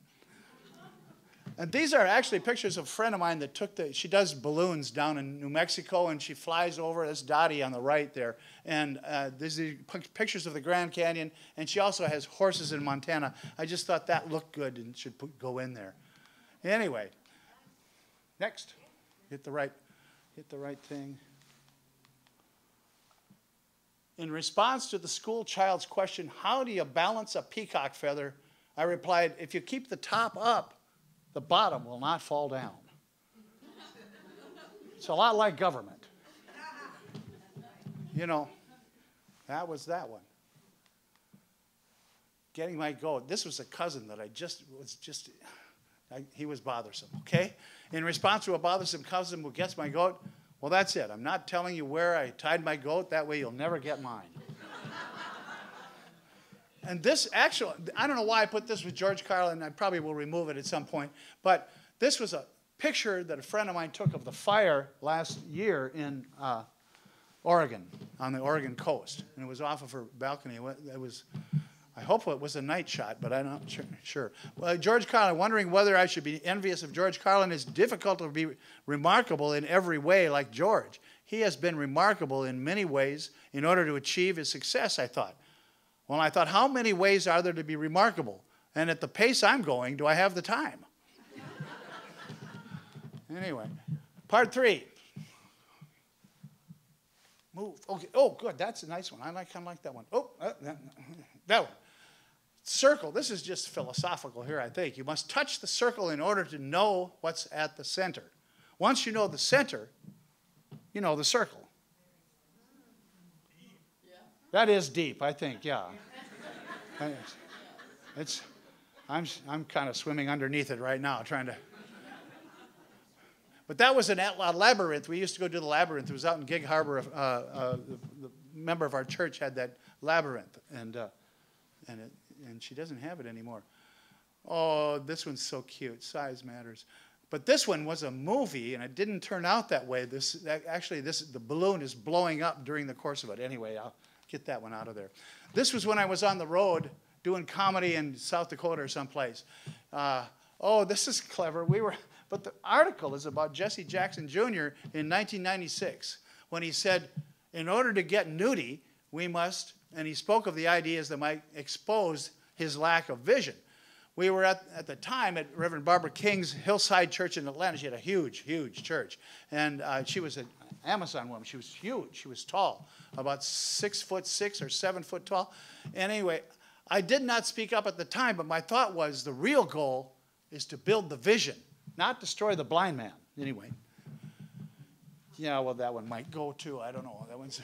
And these are actually pictures of a friend of mine that took the, she does balloons down in New Mexico and she flies over, that's Dottie on the right there. And uh, these are pictures of the Grand Canyon and she also has horses in Montana. I just thought that looked good and should put, go in there. Anyway, Next. Hit the right, hit the right thing. In response to the school child's question, how do you balance a peacock feather? I replied, if you keep the top up, the bottom will not fall down. it's a lot like government. You know, that was that one. Getting my goat. This was a cousin that I just was just, I, he was bothersome, okay? in response to a bothersome cousin who gets my goat, well, that's it. I'm not telling you where I tied my goat. That way you'll never get mine. And this actually, I don't know why I put this with George Carlin. I probably will remove it at some point. But this was a picture that a friend of mine took of the fire last year in uh, Oregon, on the Oregon coast. And it was off of her balcony. It was I hope it was a night shot, but I'm not sure. Well, George Carlin, wondering whether I should be envious of George Carlin. It's difficult to be remarkable in every way like George. He has been remarkable in many ways in order to achieve his success, I thought. Well, I thought, how many ways are there to be remarkable? And at the pace I'm going, do I have the time? Anyway, part three. Move. Okay. Oh, good. That's a nice one. I like. kind of like that one. Oh, uh, that, that one. Circle. This is just philosophical here. I think you must touch the circle in order to know what's at the center. Once you know the center, you know the circle. That is deep. I think. Yeah. It's. I'm. I'm kind of swimming underneath it right now, trying to. But that was an, a labyrinth. We used to go to the labyrinth. It was out in Gig Harbor. Uh, uh, the, the, member of our church had that labyrinth, and uh, and it, and she doesn't have it anymore. Oh, this one's so cute. Size matters. But this one was a movie, and it didn't turn out that way. This that, actually, this the balloon is blowing up during the course of it. Anyway, I'll get that one out of there. This was when I was on the road doing comedy in South Dakota or someplace. Uh, oh, this is clever. We were but the article is about Jesse Jackson Jr. in 1996 when he said, in order to get nudie, we must, and he spoke of the ideas that might expose his lack of vision. We were at, at the time at Reverend Barbara King's Hillside Church in Atlanta. She had a huge, huge church. And uh, she was an Amazon woman. She was huge. She was tall, about six foot six or seven foot tall. And anyway, I did not speak up at the time, but my thought was the real goal is to build the vision not destroy the blind man. Anyway. Yeah, well, that one might go too. I don't know. That one's.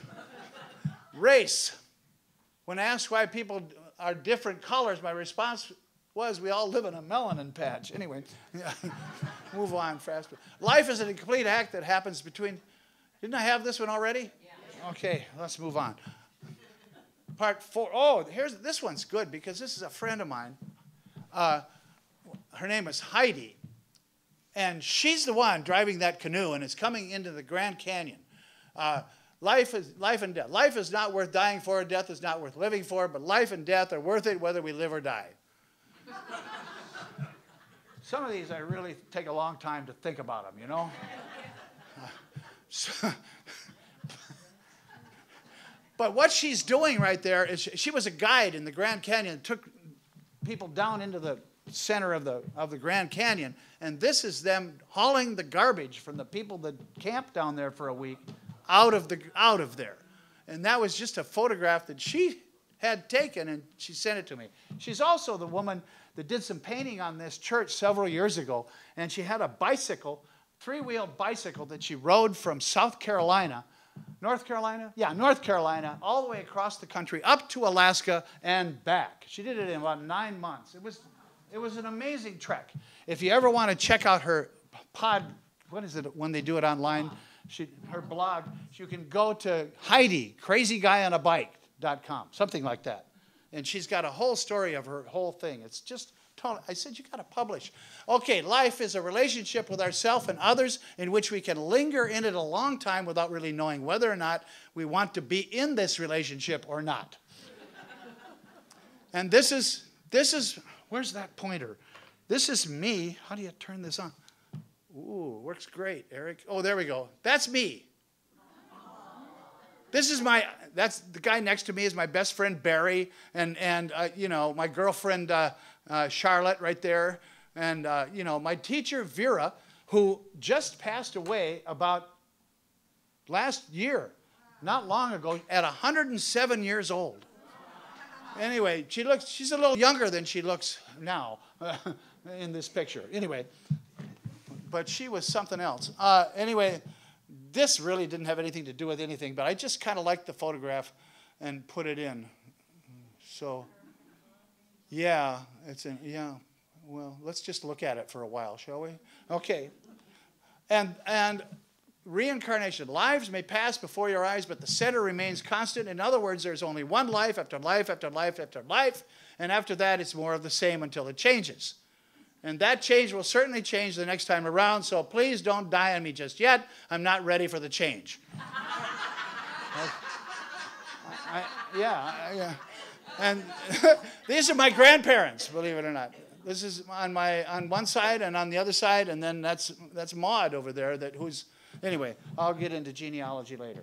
Race. When asked why people are different colors, my response was we all live in a melanin patch. Anyway, move on faster. Life is a complete act that happens between. Didn't I have this one already? Yeah. Okay, let's move on. Part four. Oh, here's this one's good because this is a friend of mine. Uh, her name is Heidi. And she's the one driving that canoe, and it's coming into the Grand Canyon. Uh, life is life and death. Life is not worth dying for. Death is not worth living for. But life and death are worth it, whether we live or die. Some of these I really take a long time to think about them. You know. but what she's doing right there is she was a guide in the Grand Canyon, took people down into the center of the, of the Grand Canyon. And this is them hauling the garbage from the people that camped down there for a week out of, the, out of there. And that was just a photograph that she had taken and she sent it to me. She's also the woman that did some painting on this church several years ago. And she had a bicycle, three wheeled bicycle that she rode from South Carolina. North Carolina? Yeah, North Carolina, all the way across the country, up to Alaska and back. She did it in about nine months. It was it was an amazing trek. If you ever want to check out her pod, what is it when they do it online? She, her blog, you can go to Heidi, crazyguyonabike.com, something like that. And she's got a whole story of her whole thing. It's just I said, you got to publish. Okay, life is a relationship with ourselves and others in which we can linger in it a long time without really knowing whether or not we want to be in this relationship or not. and this is, this is Where's that pointer? This is me. How do you turn this on? Ooh, works great, Erik. Oh, there we go. That's me. This is my, that's the guy next to me is my best friend Barry, and, and uh, you know, my girlfriend uh, uh, Charlotte right there, and, uh, you know, my teacher Vera, who just passed away about last year, not long ago, at 107 years old. Anyway, she looks, she's a little younger than she looks now in this picture. Anyway, but she was something else. Uh, anyway, this really didn't have anything to do with anything, but I just kind of liked the photograph and put it in. So, yeah, it's in, yeah. Well, let's just look at it for a while, shall we? Okay. And, and reincarnation. Lives may pass before your eyes, but the center remains constant. In other words, there's only one life after life after life after life, and after that, it's more of the same until it changes. And that change will certainly change the next time around, so please don't die on me just yet. I'm not ready for the change. I, I, yeah, yeah. And these are my grandparents, believe it or not. This is on my on one side and on the other side, and then that's that's Maud over there that who's Anyway, I'll get into genealogy later.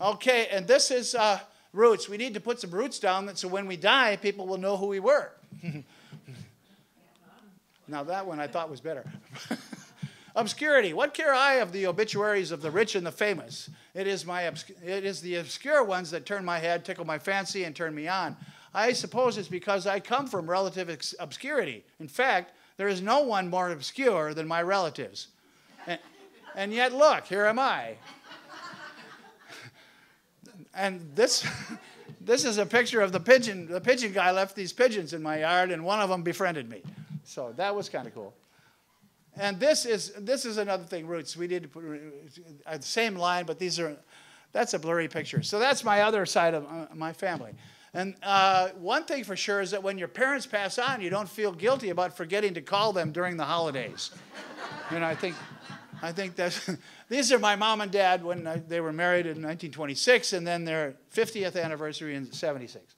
Okay, and this is uh, roots. We need to put some roots down so when we die, people will know who we were. now, that one I thought was better. Obscurity. What care I of the obituaries of the rich and the famous? It is, my it is the obscure ones that turn my head, tickle my fancy, and turn me on. I suppose it's because I come from relative obscurity. In fact, there is no one more obscure than my relatives. And, and yet, look, here am I. And this, this is a picture of the pigeon. The pigeon guy left these pigeons in my yard, and one of them befriended me. So that was kind of cool. And this is this is another thing, roots. We did put uh, the same line, but these are that's a blurry picture. So that's my other side of uh, my family. And uh, one thing for sure is that when your parents pass on, you don't feel guilty about forgetting to call them during the holidays. you know, I think I think that's these are my mom and dad when I, they were married in 1926, and then their 50th anniversary in 76.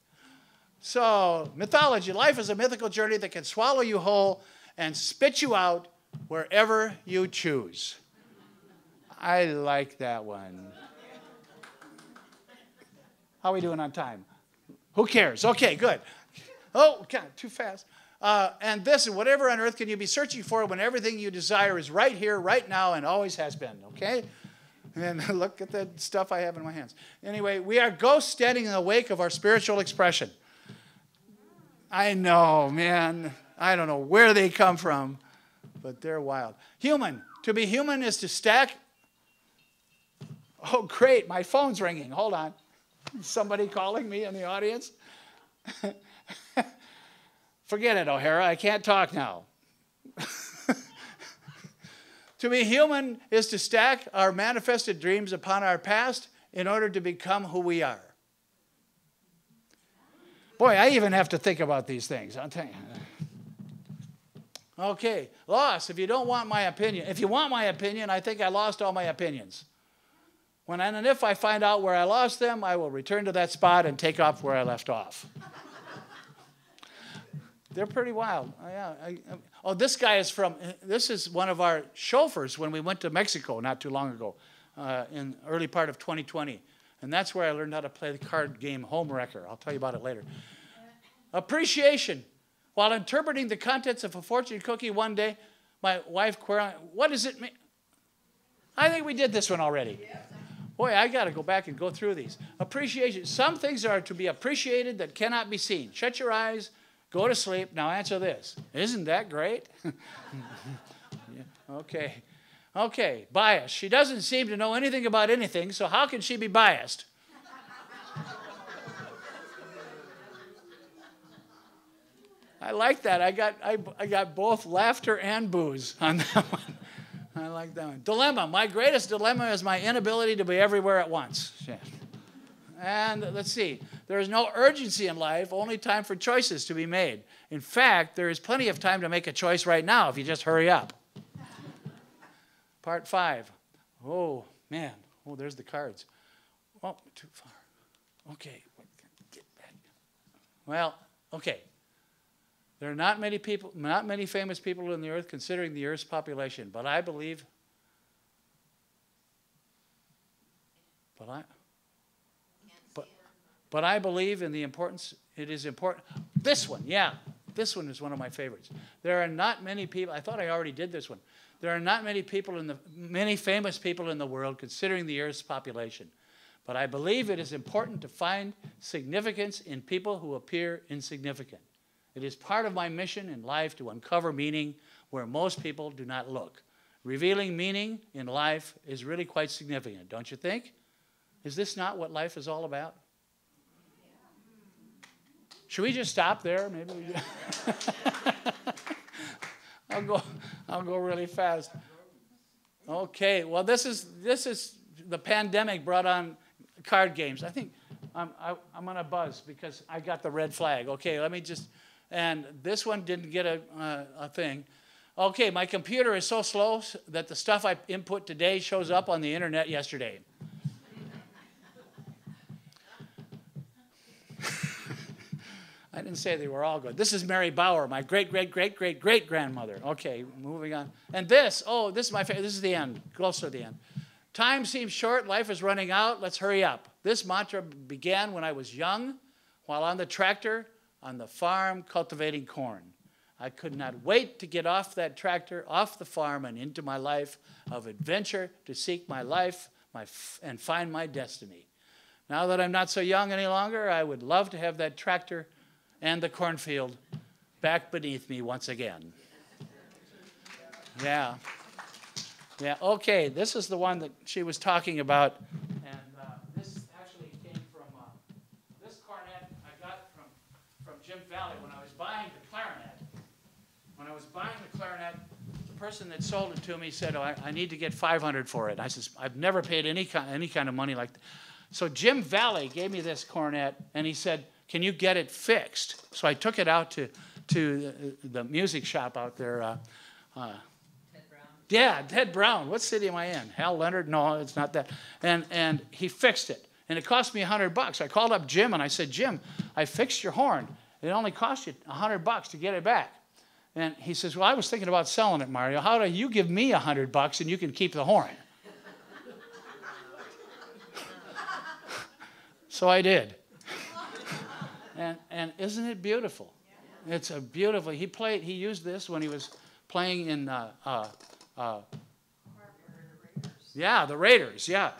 So mythology, life is a mythical journey that can swallow you whole and spit you out wherever you choose. I like that one. How are we doing on time? Who cares? Okay, good. Oh, God, too fast. Uh, and this, is whatever on earth can you be searching for when everything you desire is right here, right now, and always has been, okay? And look at the stuff I have in my hands. Anyway, we are ghosts standing in the wake of our spiritual expression. I know, man. I don't know where they come from, but they're wild. Human. To be human is to stack. Oh, great. My phone's ringing. Hold on. Somebody calling me in the audience? Forget it, O'Hara. I can't talk now. to be human is to stack our manifested dreams upon our past in order to become who we are. Boy, I even have to think about these things. I'll tell you. Okay, loss. If you don't want my opinion, if you want my opinion, I think I lost all my opinions. When and if I find out where I lost them, I will return to that spot and take off where I left off. They're pretty wild. Oh, yeah. I, I, oh, this guy is from. This is one of our chauffeurs when we went to Mexico not too long ago, uh, in early part of 2020, and that's where I learned how to play the card game Home Wrecker. I'll tell you about it later. Appreciation. While interpreting the contents of a fortune cookie one day, my wife queried, "What does it mean?" I think we did this one already. Boy, I got to go back and go through these. Appreciation. Some things are to be appreciated that cannot be seen. Shut your eyes, go to sleep. Now answer this. Isn't that great? okay. Okay, bias. She doesn't seem to know anything about anything, so how can she be biased? I like that. I got, I, I got both laughter and booze on that one. I like that one. Dilemma. My greatest dilemma is my inability to be everywhere at once. And let's see. There is no urgency in life, only time for choices to be made. In fact, there is plenty of time to make a choice right now if you just hurry up. Part five. Oh, man. Oh, there's the cards. Oh, too far. Okay. Well, okay. There are not many people, not many famous people in the earth considering the earth's population, but I believe, but I, but, but I believe in the importance, it is important. This one, yeah, this one is one of my favorites. There are not many people, I thought I already did this one. There are not many people in the, many famous people in the world considering the earth's population. But I believe it is important to find significance in people who appear insignificant. It is part of my mission in life to uncover meaning where most people do not look. Revealing meaning in life is really quite significant, don't you think? Is this not what life is all about? Should we just stop there? Maybe we I'll go I'll go really fast. Okay, well this is this is the pandemic brought on card games. I think I'm I, I'm on a buzz because I got the red flag. Okay, let me just and this one didn't get a, uh, a thing. Okay, my computer is so slow that the stuff I input today shows up on the internet yesterday. I didn't say they were all good. This is Mary Bauer, my great, great, great, great, great grandmother. Okay, moving on. And this, oh, this is my favorite. This is the end, close to the end. Time seems short, life is running out, let's hurry up. This mantra began when I was young, while on the tractor, on the farm cultivating corn. I could not wait to get off that tractor, off the farm, and into my life of adventure to seek my life my and find my destiny. Now that I'm not so young any longer, I would love to have that tractor and the cornfield back beneath me once again. Yeah. Yeah, okay, this is the one that she was talking about. And uh, this actually came from, uh, this cornet I got from, from Jim Valley when I was buying the clarinet. When I was buying the clarinet, the person that sold it to me said, oh, I, I need to get 500 for it. I says, I've never paid any kind, any kind of money like that. So Jim Valley gave me this cornet, and he said, can you get it fixed? So I took it out to, to the, the music shop out there. Uh, uh, yeah, Ted Brown. What city am I in? Hal Leonard? No, it's not that. And and he fixed it, and it cost me hundred bucks. I called up Jim and I said, Jim, I fixed your horn. It only cost you hundred bucks to get it back. And he says, Well, I was thinking about selling it, Mario. How do you give me a hundred bucks and you can keep the horn? so I did. And and isn't it beautiful? It's a beautiful. He played. He used this when he was playing in. Uh, uh, uh, yeah, the Raiders. Yeah,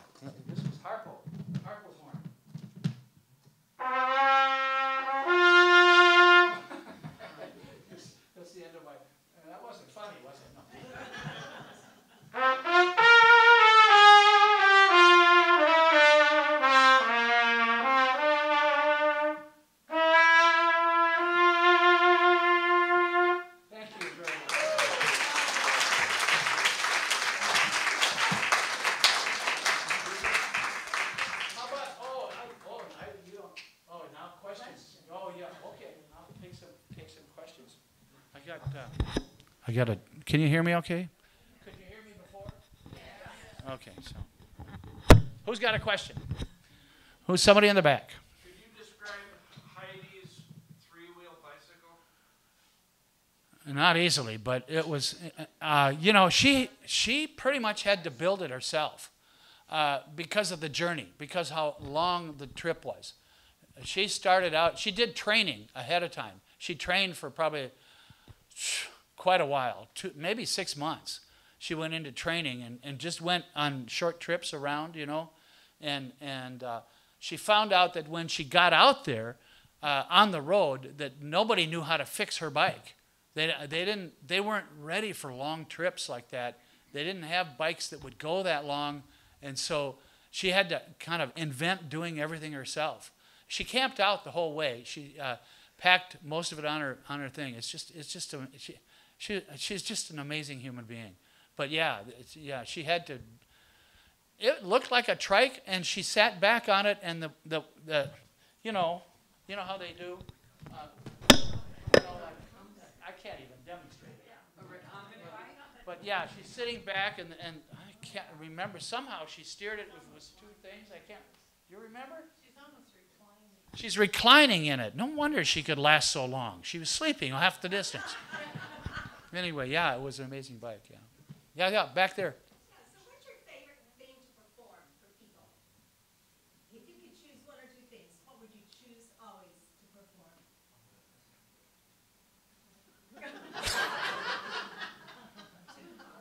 hear me okay? Could you hear me before? Okay, so. Who's got a question? Who's somebody in the back? Could you describe Heidi's three-wheel bicycle? Not easily, but it was, uh, you know, she she pretty much had to build it herself uh, because of the journey, because how long the trip was. She started out. She did training ahead of time. She trained for probably quite a while, two, maybe six months. She went into training and, and just went on short trips around, you know, and and uh, she found out that when she got out there uh, on the road, that nobody knew how to fix her bike. They, they didn't they weren't ready for long trips like that. They didn't have bikes that would go that long, and so she had to kind of invent doing everything herself. She camped out the whole way. She uh, packed most of it on her on her thing. It's just it's just a, she, she she's just an amazing human being. But yeah, yeah, she had to. It looked like a trike, and she sat back on it, and the the, the you know, you know how they do. Uh, you know, like, I can't even demonstrate it. But yeah, she's sitting back, and and I can't remember. Somehow she steered it with, with two things. I can't. You remember? She's reclining in it. No wonder she could last so long. She was sleeping half the distance. Anyway, yeah, it was an amazing bike. Yeah, yeah, yeah. Back there. Yeah, so what's your favorite thing to perform for people? If you could choose one or two things, what would you choose always to perform?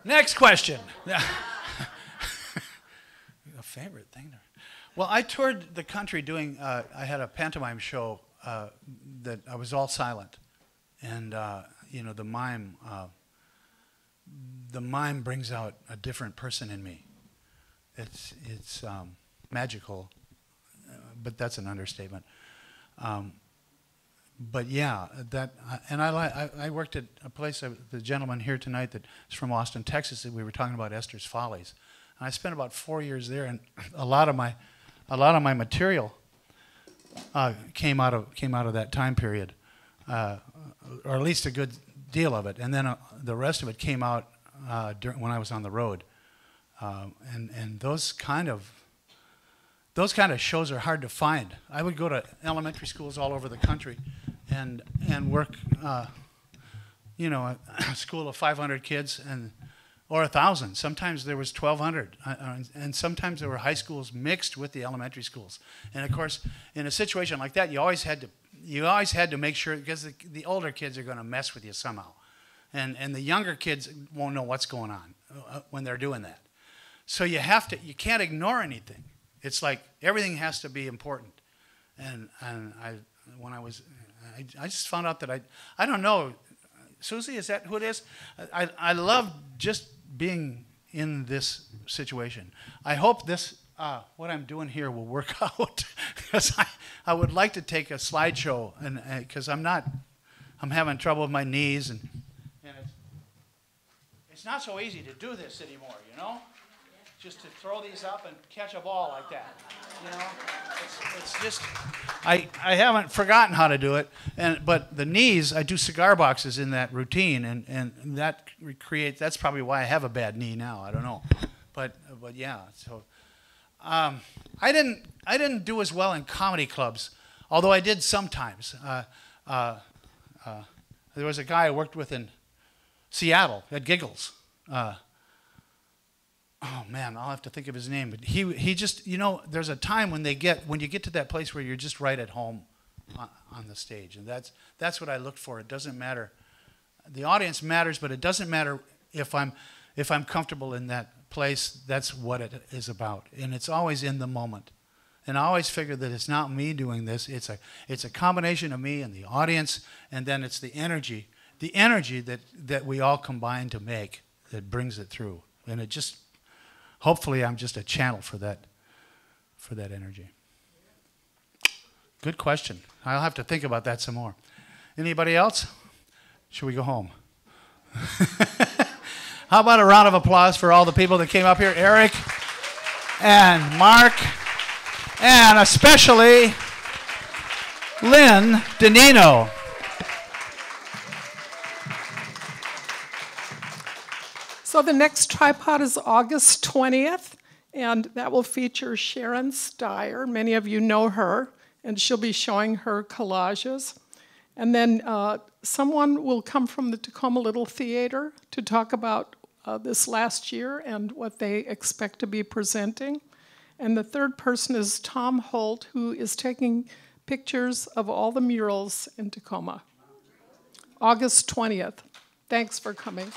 Next question. a favorite thing. Well, I toured the country doing, uh, I had a pantomime show uh, that I was all silent. And, uh, you know, the mime, uh, the mime brings out a different person in me. It's, it's um, magical, uh, but that's an understatement. Um, but yeah, that, uh, and I, I, I worked at a place, uh, the gentleman here tonight that is from Austin, Texas, that we were talking about Esther's Follies. And I spent about four years there, and a lot of my, a lot of my material uh, came out of came out of that time period, uh, or at least a good deal of it. And then uh, the rest of it came out uh, during, when I was on the road. Uh, and and those kind of those kind of shows are hard to find. I would go to elementary schools all over the country, and and work, uh, you know, a school of 500 kids and or a thousand. Sometimes there was 1,200, uh, uh, and sometimes there were high schools mixed with the elementary schools. And of course, in a situation like that, you always had to you always had to make sure because the, the older kids are going to mess with you somehow, and and the younger kids won't know what's going on uh, when they're doing that. So you have to you can't ignore anything. It's like everything has to be important. And and I when I was I, I just found out that I I don't know Susie is that who it is? I I love just being in this situation. I hope this uh, what I'm doing here will work out because I, I would like to take a slideshow and because I'm not I'm having trouble with my knees and and it's, it's not so easy to do this anymore, you know. Just to throw these up and catch a ball like that, you know. It's, it's just I I haven't forgotten how to do it, and but the knees I do cigar boxes in that routine, and and that creates that's probably why I have a bad knee now. I don't know, but but yeah, so. Um, I didn't I didn't do as well in comedy clubs, although I did sometimes. Uh, uh, uh, there was a guy I worked with in Seattle at Giggles. Uh, oh man, I'll have to think of his name. But he he just you know there's a time when they get when you get to that place where you're just right at home on, on the stage, and that's that's what I look for. It doesn't matter. The audience matters, but it doesn't matter if I'm if I'm comfortable in that place, that's what it is about. And it's always in the moment. And I always figure that it's not me doing this, it's a, it's a combination of me and the audience, and then it's the energy, the energy that, that we all combine to make that brings it through. And it just, hopefully, I'm just a channel for that, for that energy. Good question. I'll have to think about that some more. Anybody else? Should we go home? How about a round of applause for all the people that came up here? Erik and Mark, and especially Lynn Di Nino. So the next tripod is August 20th, and that will feature Sharon Steyer. Many of you know her, and she'll be showing her collages. And then uh, someone will come from the Tacoma Little Theater to talk about uh, this last year and what they expect to be presenting. And the third person is Tom Holt, who is taking pictures of all the murals in Tacoma. August 20th. Thanks for coming.